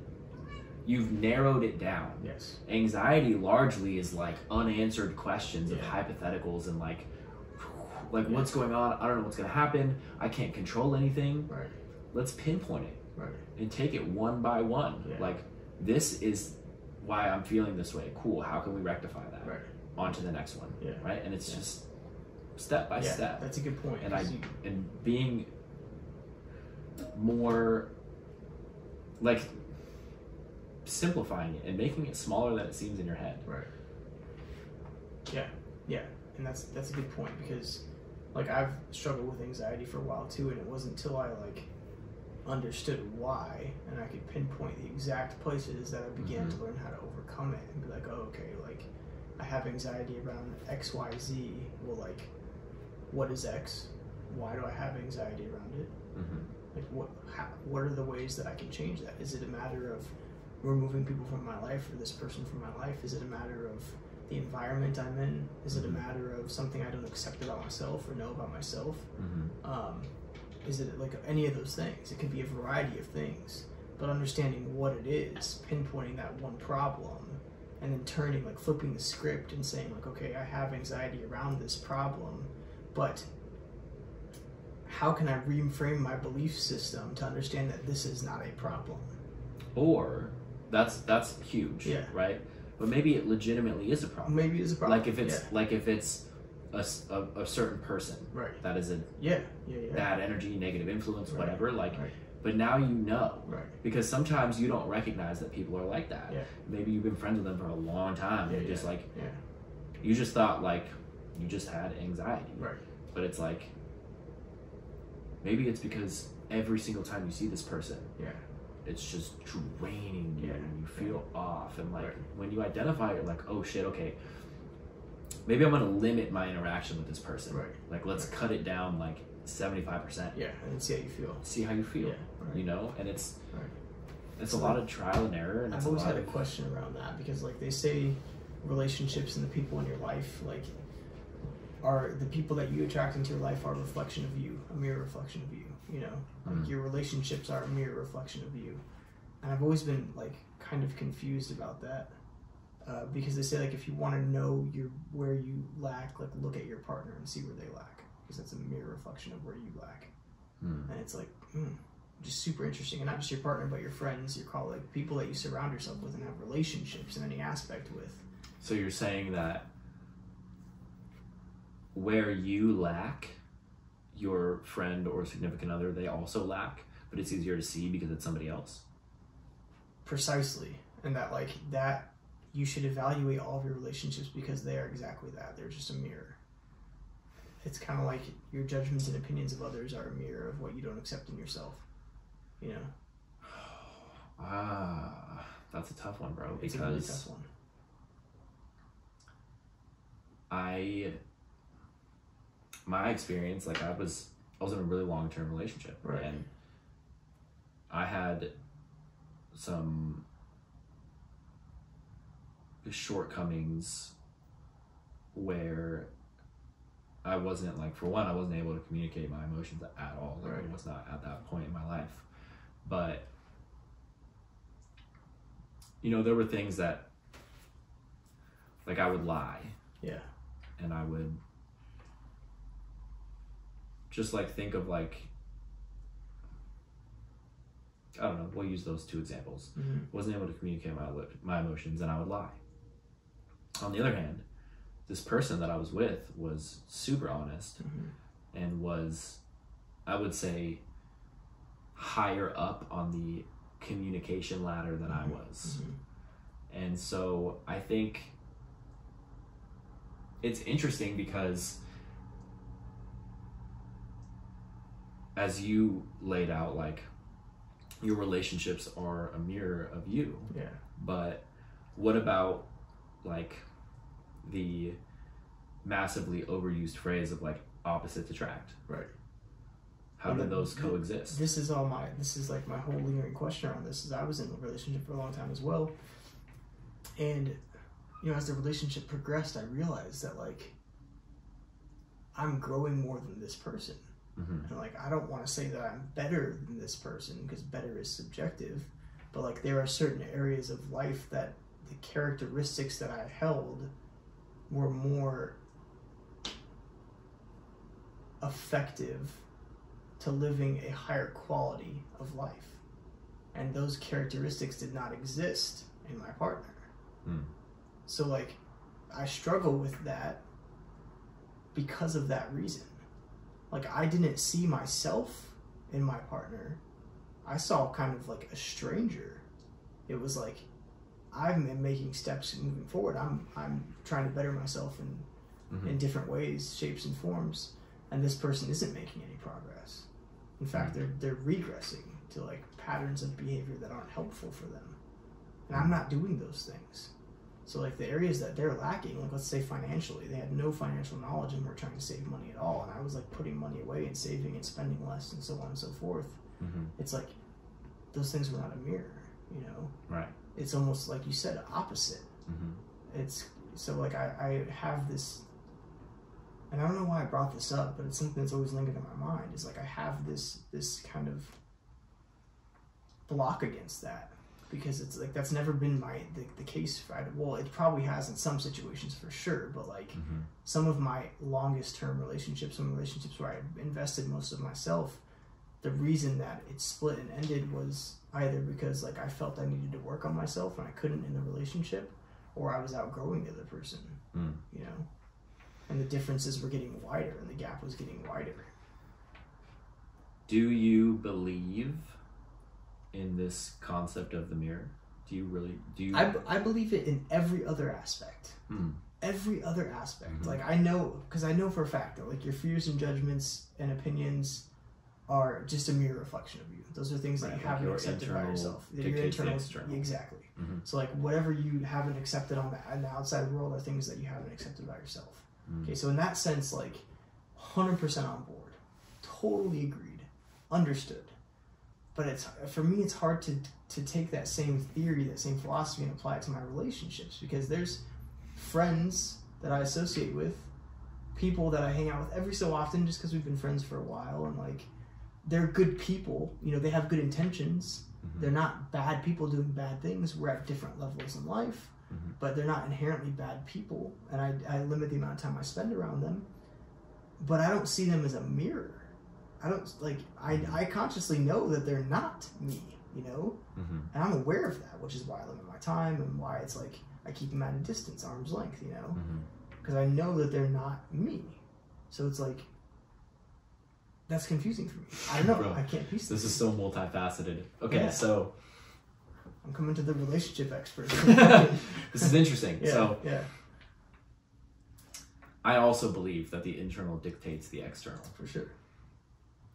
you've narrowed it down Yes. anxiety largely is like unanswered questions of hypotheticals and like like Yeah. what's going on i don't know what's going to happen i can't control anything Right. let's pinpoint it Right. and take it one by one Yeah. like this is why I'm feeling this way. Cool. How can we rectify that? Right. On to the next one. Yeah. Right. And it's Yeah. just step by yeah, step. that's a good point. And I you- and being more like simplifying it and making it smaller than it seems in your head. Right. Yeah, yeah, and that's that's a good point because, like, I've struggled with anxiety for a while too, and it wasn't until I like understood why and I could pinpoint the exact places that I began to learn how to overcome it and be like, oh, okay, like I have anxiety around X, Y, Z. Well, like, what is X? Why do I have anxiety around it? Mm-hmm. Like, what how, what are the ways that I can change that? Is it a matter of removing people from my life or this person from my life? Is it a matter of the environment I'm in? Is it a Mhm. matter of something I don't accept about myself or know about myself? Mm-hmm. Um, is it like any of those things? It could be a variety of things, but understanding what it is, pinpointing that one problem, and then turning, like flipping the script and saying, like, okay, I have anxiety around this problem, but how can I reframe my belief system to understand that this is not a problem? Or that's that's huge. Yeah. Right. But maybe it legitimately is a problem. Maybe it's a problem. Like if it's yeah. like if it's a, a- a certain person right, that is a yeah, yeah, yeah, bad energy, negative influence, Right. whatever. Like, right, but now you know right, because sometimes you don't recognize that people are like that. Yeah. Maybe you've been friends with them for a long time, Yeah, and you're just like yeah, you just thought like you just had anxiety, right, but it's like maybe it's because every single time you see this person, yeah, it's just draining you Yeah. and you feel off and like Right. when you identify it, you're like oh shit okay maybe i'm gonna limit my interaction with this person Right. like let's Right. cut it down like 75% yeah, and see how you feel. see how you feel Yeah, right. you know and it's it's So a lot of trial and error and I've always a had a question around that because, like, they say relationships and the people in your life, like, are the people that you attract into your life are a reflection of you, a mirror reflection of you. You know, like Mm. your relationships are a mirror reflection of you, and I've always been like kind of confused about that uh, because they say like if you want to know your where you lack, like look at your partner and see where they lack because that's a mirror reflection of where you lack. Hmm. And it's like, mm, just super interesting. And not just your partner, but your friends, your colleague, people that you surround yourself with and have relationships in any aspect with. so you're saying that where you lack your friend or significant other they also lack but it's easier to see because it's somebody else Precisely. And that, like, that you should evaluate all of your relationships because they are exactly that. They're just a mirror. It's kind of like your judgments and opinions of others are a mirror of what you don't accept in yourself. You know, ah that's a tough one bro it's a really because tough one. I my experience, like I was I was in a really long term relationship. Right. And I had some shortcomings where I wasn't like for one, I wasn't able to communicate my emotions at all. Like Right. it was not at that point in my life. But you know, there were things that like I would lie Yeah. and I would just like think of like I don't know. We'll use those two examples. hmm Wasn't able to communicate my my emotions, and I would lie. On the other hand, this person that I was with was super honest hmm and was, I would say, higher up on the communication ladder than I was. hmm And so I think it's interesting because as you laid out, like your relationships are a mirror of you. Yeah. But what about like the massively overused phrase of like opposites attract? Right. How Well, do the- those coexist? this is all my this is like my whole lingering question around this is I was in a relationship for a long time as well. And you know, as the relationship progressed, I realized that like I'm growing more than this person. hmm And like I don't want to say that I'm better than this person because better is subjective, but like there are certain areas of life that the characteristics that I held were more effective to living a higher quality of life. And those characteristics did not exist in my partner. Hmm. So like, I struggle with that because of that reason. Like I didn't see myself in my partner. I saw kind of like a stranger. It was like I'm making steps moving forward. I'm I'm trying to better myself in Mhm. in different ways, shapes and forms, and this person isn't making any progress. In fact, they're they're regressing to like patterns of behavior that aren't helpful for them. And I'm not doing those things. So like the areas that they're lacking, like let's say financially, they had no financial knowledge and were trying to save money at all, and I was like putting money away and saving and spending less and so on and so forth. Mhm. It's like those things were not a mirror, you know. Right. It's almost like you said, opposite. Mhm. It's so like I, I have this and I don't know why I brought this up, but it's something that's always lingered in my mind. Is like I have this this kind of block against that because it's like that's never been my the, the case. Right? Well, it probably has in some situations for sure, but like Mhm. some of my longest term relationships, some relationships where I invested most of myself, the reason that it split and ended was either because like I felt I needed to work on myself and I couldn't in the relationship, or I was outgrowing the other person. Mm. You know, and the differences were getting wider and the gap was getting wider. Do you believe in this concept of the mirror? Do you really? Do you? I, b- I believe it in every other aspect. Hmm. Every other aspect. Mhm. Like I know, because I know for a fact that like your fears and judgments and opinions are just a mere reflection of you. Those are things that Right, you haven't accepted by yourself. Your internal-. Exactly. Mhm. So like whatever you haven't accepted on the, the outside world are things that you haven't accepted by yourself. Mm. Okay, so in that sense, like, hundred percent on board, totally agreed, understood. But it's for me, it's hard to to take that same theory, that same philosophy, and apply it to my relationships because there's friends that I associate with, people that I hang out with every so often, just because we've been friends for a while, and like, they're good people. You know, they have good intentions. Mhm. They're not bad people doing bad things. We're at different levels in life Mhm. but they're not inherently bad people, and I, I limit the amount of time I spend around them. But I don't see them as a mirror. I don't like I, I consciously know that they're not me, you know, Mhm. and I'm aware of that, which is why I limit my time and why it's like I keep them at a distance, arm's length, you know, Mhm. because I know that they're not me. So it's like that's confusing for me. I don't know. Bro, I can't piece This this. is so multifaceted. Okay, Yeah. so I'm coming to the relationship expert. this is interesting. yeah, So yeah, I also believe that the internal dictates the external, for sure.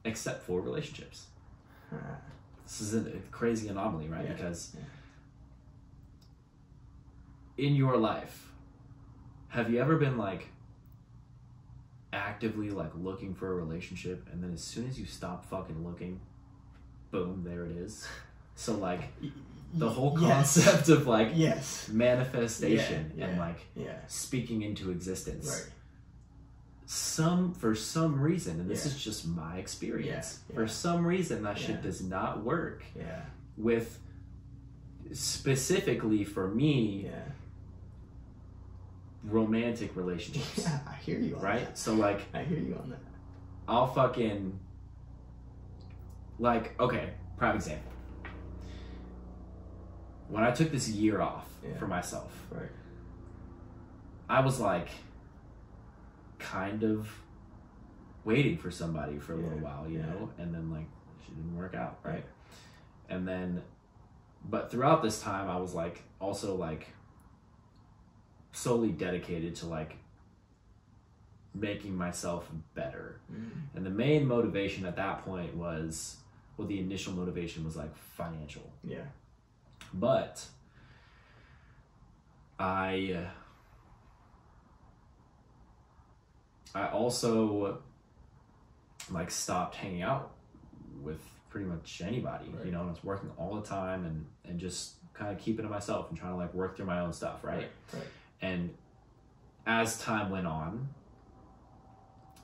except for relationships. Uh, This is a crazy anomaly, right? Yeah, Because in your life, have you ever been like actively like looking for a relationship and then as soon as you stop fucking looking, boom, there it is. So like the whole Yes. concept of like Yes. manifestation Yeah, and like Yeah. speaking into existence. Right. Some for some reason, and this Yeah. is just my experience. Yeah, For some reason, that shit does not work Yeah. with specifically for me Yeah. Romantic relationships. Yeah. I hear you on Right? that. So like I hear you on that. I'll fucking like okay, prime example. When I took this year off Yeah. for myself, Right. I was like kind of waiting for somebody for a little while, you Yeah. know, and then like she didn't work out, right? And then but throughout this time I was like also like solely dedicated to like making myself better. Mm. And the main motivation at that point was well the initial motivation was like financial. Yeah. But I I also like stopped hanging out with pretty much anybody, you know, and I was working all the time and and just kind of keeping to myself and trying to like work through my own stuff, right? Right. And as time went on,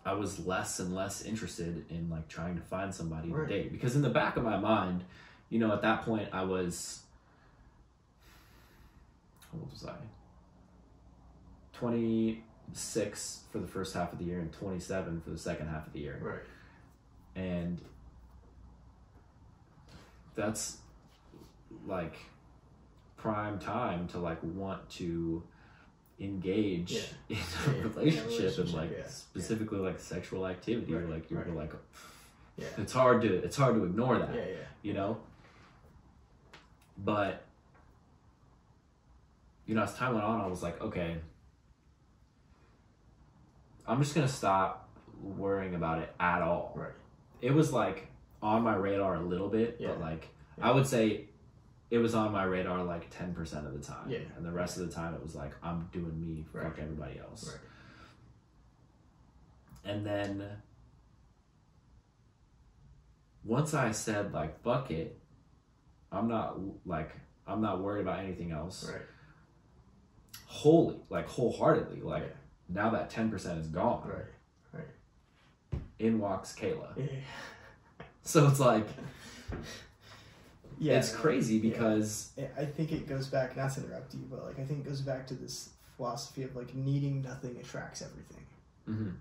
I was less and less interested in like trying to find somebody Right. to date because in the back of my mind, you know, at that point I was how old was I? Twenty six for the first half of the year and twenty seven for the second half of the year, Right. and that's like prime time to like want to engage Yeah. in a relationship and like specifically like sexual activity. Right, like you're right. like Yeah. it's hard to it's hard to ignore that. Yeah, yeah. You know? But you know, as time went on, I was like, okay, I'm just gonna stop worrying about it at all. Right. It was like on my radar a little bit, but like. I would say it was on my radar like ten percent of the time. Yeah. And the rest of the time it was like I'm doing me, Right. fuck everybody else. Right. And then once I said like fuck it, I'm not like I'm not worried about anything else. Right. Wholly, like wholeheartedly, like Yeah. now that ten percent is gone, Right. in walks Kayla. Yeah. So it's like Yeah. it's crazy because I- I think it goes back, not to interrupt you, but like I think it goes back to this philosophy of like needing nothing attracts everything. Mhm.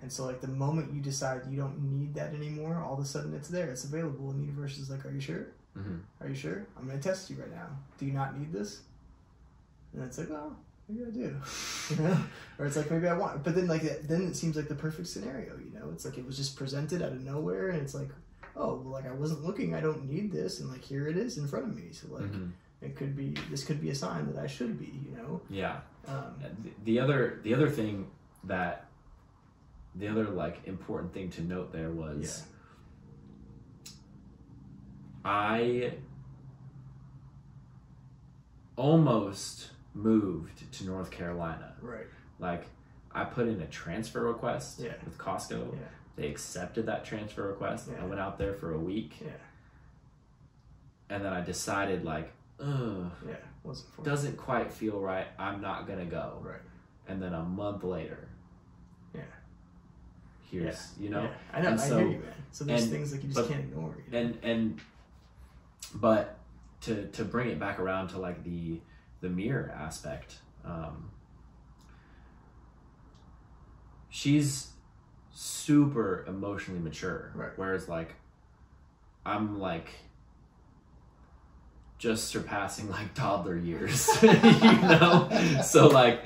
And so like the moment you decide you don't need that anymore, all of a sudden it's there, it's available, and the universe is like, Are you sure? Mhm. Are you sure? I'm gonna test you right now. Do you not need this? And it's like, well, maybe I do. You know? or it's like maybe I want but then like then it seems like the perfect scenario, you know? It's like it was just presented out of nowhere and it's like, oh well like I wasn't looking, I don't need this and like here it is in front of me. So like Mhm. it could be this could be a sign that I should be, you know. yeah. Um, The- The other the other thing that the other like important thing to note there was I almost moved to North Carolina. right. Like I put in a transfer request Yeah. with Costco. Yeah. They accepted that transfer request. Yeah. I went out there for a week Yeah. and then I decided like, ugh, Yeah. Wasn't doesn't quite feel right. I'm not gonna go. Right. And then a month later, Yeah. here's you know, Yeah. I know, and I so- hear you, man. So there's and- things like you just but- can't ignore. You know? and and but to to bring it back around to like the the mirror aspect um she's super emotionally mature. Right. whereas like i'm like just surpassing like toddler years you know? So like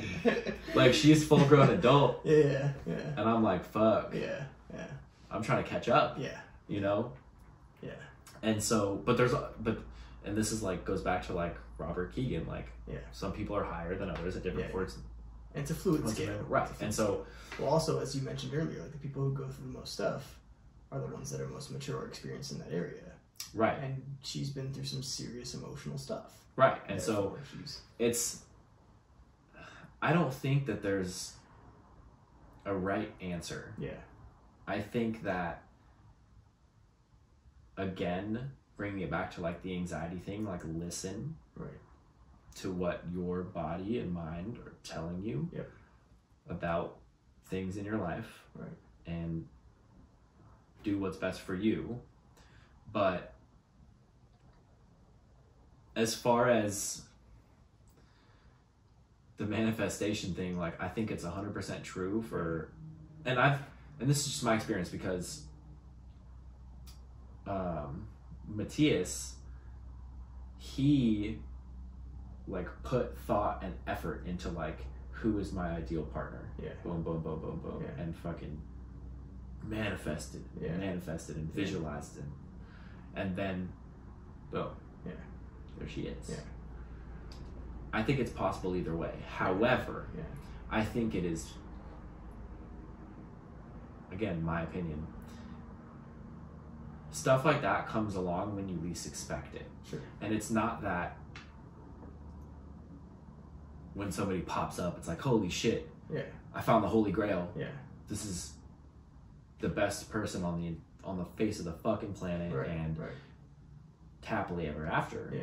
like she's full grown adult. Yeah, yeah, and i'm like fuck. Yeah, yeah, i'm trying to catch up yeah, you know? Yeah, and so but there's but and this is like goes back to like robert Kegan like Yeah. some people are higher than others at different Yeah. points it's a fluid scale, right. A and fluid so Well, also, as you mentioned earlier, like the people who go through the most stuff are the ones that are most mature or experienced in that area. right. And she's been through some serious emotional stuff. right. And so she's it's i don't think that there's a right answer. Yeah, i think that again bringing it back to like the anxiety thing like listen. Right, to what your body and mind are telling you Yep. about things in your life Right. and do what's best for you but as far as the manifestation thing like i think it's 100% true for and i've and this is just my experience because um matthias he like put thought and effort into like who is my ideal partner? Yeah, boom boom boom boom boom. Yeah. and fucking manifested Yeah. manifested and visualized it. And then boom. Yeah. there she is. Yeah. i think it's possible either way. However yeah, i think it is again my opinion stuff like that comes along when you least expect it. Sure, and it's not that when somebody pops up it's like holy shit yeah, i found the holy grail yeah, this is the best person on the on the face of the fucking planet right, and right, happily ever after yeah.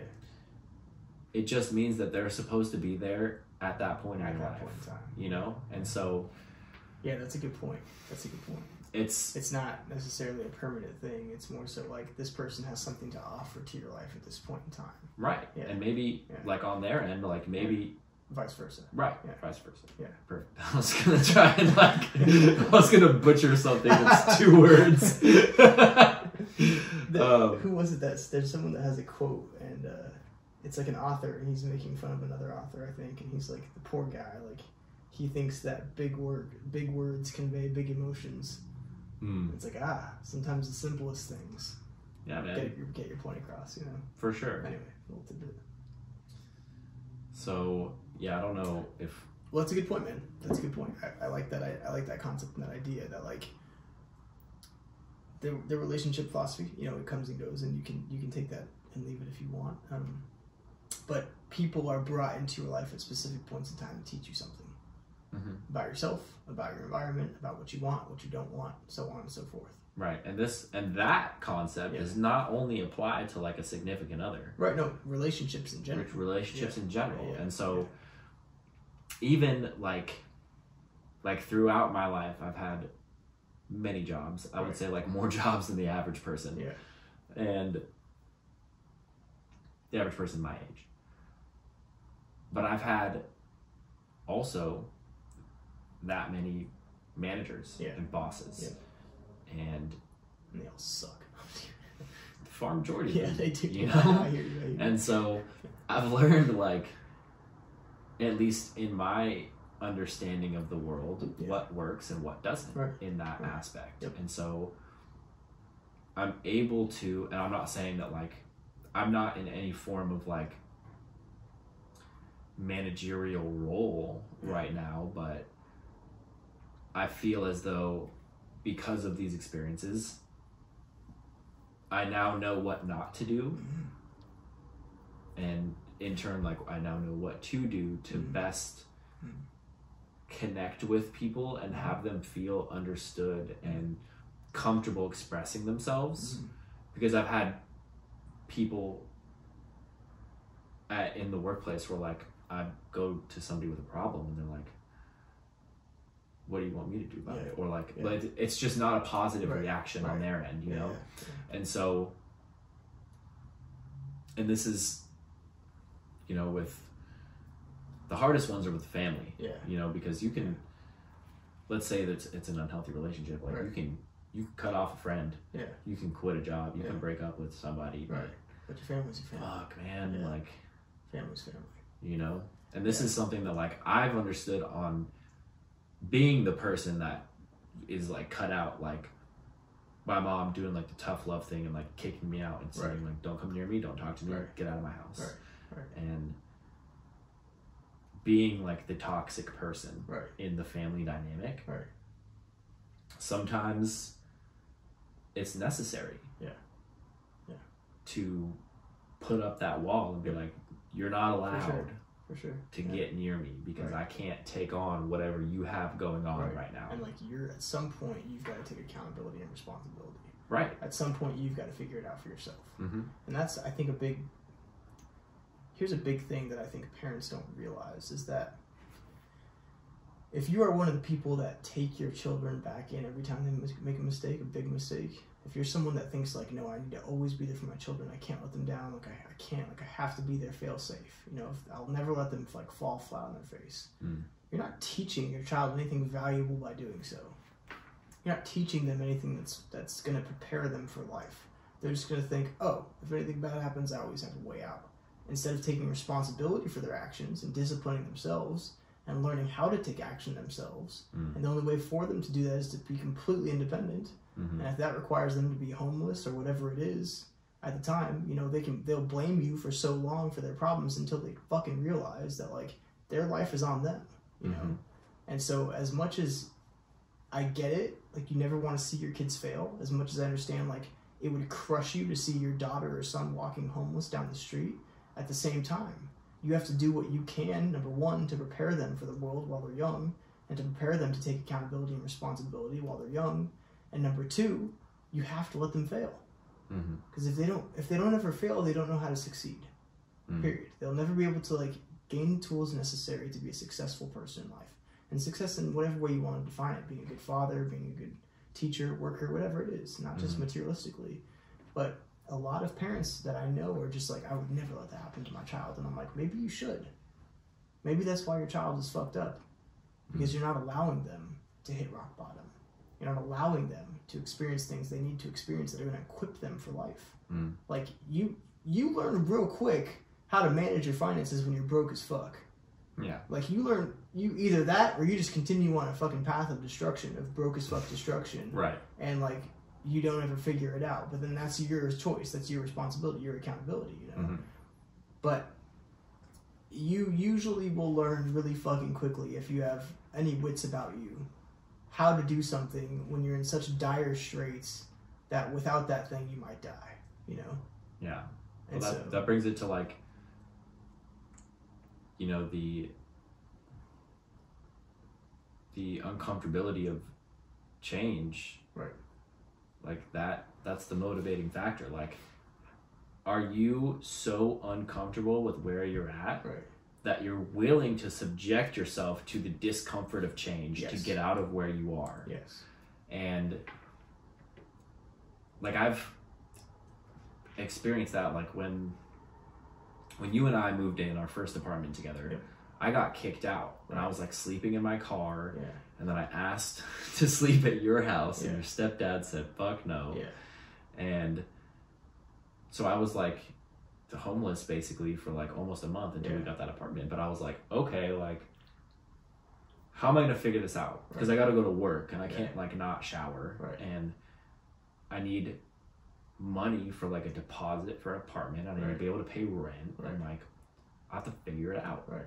it just means that they're supposed to be there at that point At your that life point in time, you know and so yeah, that's a good point. That's a good point. it's It's not necessarily a permanent thing. It's more so like this person has something to offer to your life at this point in time. right Yeah. and maybe Yeah. like on their end like maybe Vice versa. right Yeah. vice versa Yeah. perfect i was gonna try and like i was gonna butcher something that's two words The- Um, who was it that's there's someone that has a quote and uh it's like an author and he's making fun of another author, I think, and he's like the poor guy, like he thinks that big word big words convey big emotions. Mm. It's like ah, sometimes the simplest things Yeah, man, get your get your point across, you know. for sure. Anyway, a little tidbit. So yeah, I don't know if Well, that's a good point, man. That's a good point. I, I like that. I, I like that concept and that idea that like the the relationship philosophy. You know, it comes and goes, and you can you can take that and leave it if you want. Um, but people are brought into your life at specific points in time to teach you something Mhm. about yourself, about your environment, about what you want, what you don't want, so on and so forth. right, and this and that concept Yeah. is not only applied to like a significant other, Right? No, relationships in general. relationships in general, Yeah, and so even like like throughout my life, I've had many jobs. I would Right. say like more jobs than the average person. Yeah. and the average person my age. But I've had also that many managers Yeah. and bosses, and And they all suck. the far majority. yeah, they do. You know, I hear you. I hear you. and so I've learned like, at least in my understanding of the world, Yeah. what works and what doesn't Right. in that Right. aspect, Yep. and so I'm able to, and I'm not saying that like I'm not in any form of like managerial role Yeah. right now, but I feel as though because of these experiences, I now know what not to do, Mhm. and in turn, like I now know what to do to Mhm. best Mhm. connect with people and have them feel understood and comfortable expressing themselves Mhm. because I've had people at, in the workplace where like I go to somebody with a problem and they're like, "What do you want me to do about Yeah. it?" Or like, Yeah. but it's just not a positive Right. reaction on their end, you Yeah, know. And so, and this is, you know, with the hardest ones are with family, Yeah. you know, because you can, let's say that it's, it's an unhealthy relationship, like you can, you can cut off a friend, Yeah. you can quit a job, you Yeah. can break up with somebody, Right. But your family's your family. fuck, man, Yeah. like, Family's family. you know, and this Yeah. is something that like I've understood on being the person that is like cut out, like my mom doing like the tough love thing and like kicking me out and saying Right. like, don't come near me, don't talk to me, Right. get out of my house. Right. Right. and being like the toxic person Right. in the family dynamic Right. sometimes it's necessary Yeah. Yeah. to put up that wall and be like you're not allowed sure. For sure. to Yeah. get near me because Right. I can't take on whatever you have going on Right. right, now And like you're at some point you've got to take accountability and responsibility. right At some point you've got to figure it out for yourself. mm-hmm. And that's I think a big here's a big thing that I think parents don't realize is that if you are one of the people that take your children back in every time they make a mistake, a big mistake, if you're someone that thinks like, no, I need to always be there for my children, I can't let them down, like I, I can't, like I have to be their fail safe, you know, if, I'll never let them like fall flat on their face. Mm. You're not teaching your child anything valuable by doing so. You're not teaching them anything that's that's going to prepare them for life. They're just going to think, oh, if anything bad happens, I always have a way out. Instead of taking responsibility for their actions and disciplining themselves and learning how to take action themselves. Mm. And the only way for them to do that is to be completely independent. Mm-hmm. And if that requires them to be homeless or whatever it is at the time, you know, they can they'll blame you for so long for their problems until they fucking realize that like their life is on them, you know. Mhm. And so as much as I get it, like you never want to see your kids fail, as much as I understand like it would crush you to see your daughter or son walking homeless down the street, at the same time, you have to do what you can, number one, to prepare them for the world while they're young, and to prepare them to take accountability and responsibility while they're young. And number two, you have to let them fail. Mm-hmm. Because if they don't if they don't ever fail, they don't know how to succeed. Mm. Period. They'll never be able to like gain the tools necessary to be a successful person in life. And success in whatever way you want to define it, being a good father, being a good teacher, worker, whatever it is, not just Mhm. materialistically. But a lot of parents that I know are just like, I would never let that happen to my child. And I'm like, maybe you should. Maybe that's why your child is fucked up. Because you're not allowing them to hit rock bottom. You're not allowing them to experience things they need to experience that are going to equip them for life. Mm. Like you, you learn real quick how to manage your finances when you're broke as fuck. Yeah. Like you learn you either that or you just continue on a fucking path of destruction of broke as fuck destruction Right. and like you don't ever figure it out. But then that's your choice. That's your responsibility, your accountability, you know. Mhm. But you usually will learn really fucking quickly if you have any wits about you how to do something when you're in such dire straits that without that thing you might die, you know. Yeah. Well, And that, so that brings it to like, you know, the the uncomfortability of change. Right. Like that. That's the motivating factor. Like, are you so uncomfortable with where you're at right. that you're willing to subject yourself to the discomfort of change to get out of where you are? Yes. and like I've experienced that like when when you and I moved in our first apartment together Yeah. I got kicked out when I was like sleeping in my car Yeah. And then I asked to sleep at your house Yeah. and your stepdad said fuck no Yeah. and so I was like the homeless basically for like almost a month until we got that apartment but I was like okay like how am I gonna figure this out because I got to go to work and I Yeah. can't like not shower Right. and I need money for like a deposit for an apartment I need to be able to pay rent Right. and like I have to figure it out Right.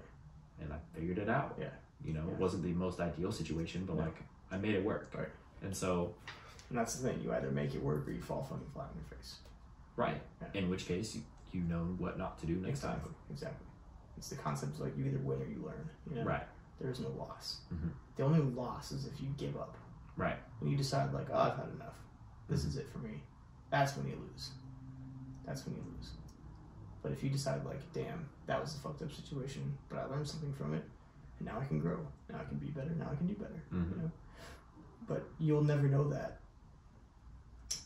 and I figured it out Yeah. You know Yeah. it wasn't the most ideal situation but No. like I made it work Right. and so And that's the thing. You either make it work or you fall fucking flat on your face. right Yeah. in which case you, you know what not to do next time exactly. Exactly. It's the concept of like you either win or you learn. You know? right There is no loss. Mhm. The only loss is if you give up. right When you decide like, oh, I've had enough. This is it for me. That's when you lose. That's when you lose. But if you decide like, damn, that was a fucked up situation, but I learned something from it, and now I can grow. Now I can be better. Now I can do better. Mhm. You know. But you'll never know that.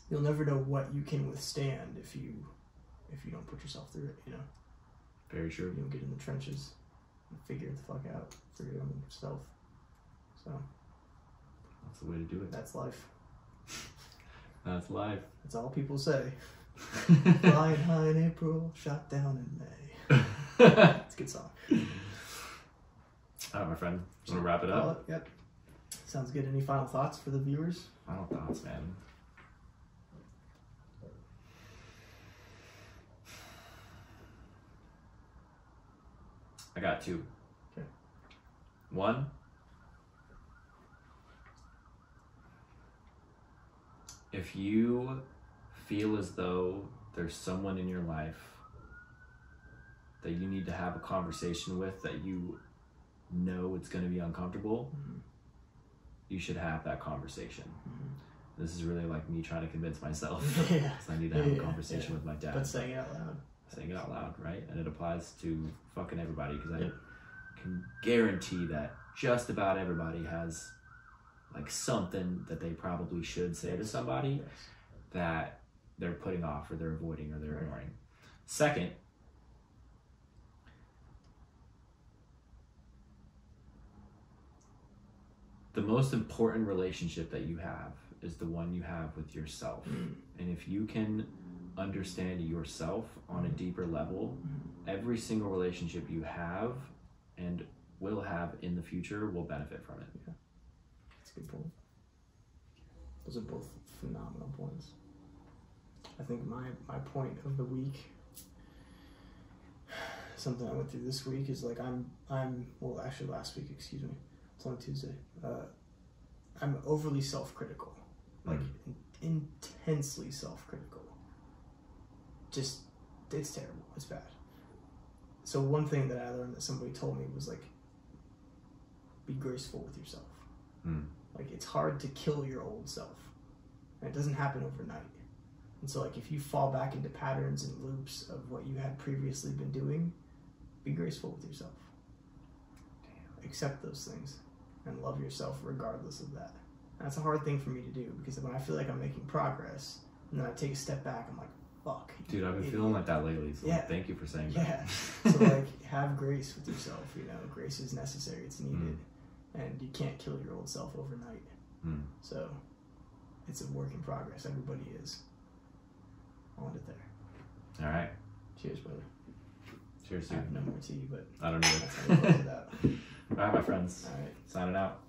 You'll never know what you can withstand if you if you don't put yourself through it. You know. very sure. You true don't get in the trenches and figure the fuck out. Figure it out yourself. So that's the way to do it that's life. that's life That's all people say. Flying high in April, shot down in May. It's a good song. All right, my friend. Want to wrap it up? Oh, yep. Sounds good. Any final thoughts for the viewers? Final thoughts, man. I got two. Okay. One. If you feel as though there's someone in your life that you need to have a conversation with that you know it's going to be uncomfortable, Mhm. you should have that conversation. Mhm. This is really like me trying to convince myself. Yeah. I need to have Yeah, a conversation yeah. with my dad. But saying it out loud. saying it out loud, right? And it applies to fucking everybody because Yep. I can guarantee that just about everybody has like something that they probably should say to somebody Yes. that they're putting off or they're avoiding or they're ignoring. Second, the most important relationship that you have is the one you have with yourself. Mm. And if you can understand yourself on a deeper level, every single relationship you have and will have in the future will benefit from it. Yeah. That's a good point. Those are both phenomenal points. I think my, my point of the week, something I went through this week is like I'm I'm well actually last week excuse me it's on Tuesday. Uh, I'm overly self critical, like in- intensely self critical. Just it's terrible. It's bad. So one thing that I learned that somebody told me was like, be graceful with yourself. Mm. Like it's hard to kill your old self. And it doesn't happen overnight. And so like if you fall back into patterns and loops of what you had previously been doing, be graceful with yourself. Accept those things and love yourself regardless of that. And that's a hard thing for me to do because when I feel like I'm making progress and then I take a step back, I'm like, fuck. Dude, I've been idiot. feeling like that lately. So Yeah. thank you for saying that. Yeah. so like have grace with yourself, you know, grace is necessary, it's needed. Mm. And you can't kill your old self overnight. Mm. So it's a work in progress. Everybody is. I'll end it there. All right. Cheers, brother. Cheers, dude. have no more tea, but I don't know. we close it out. All right, my friends. All right. Signing out.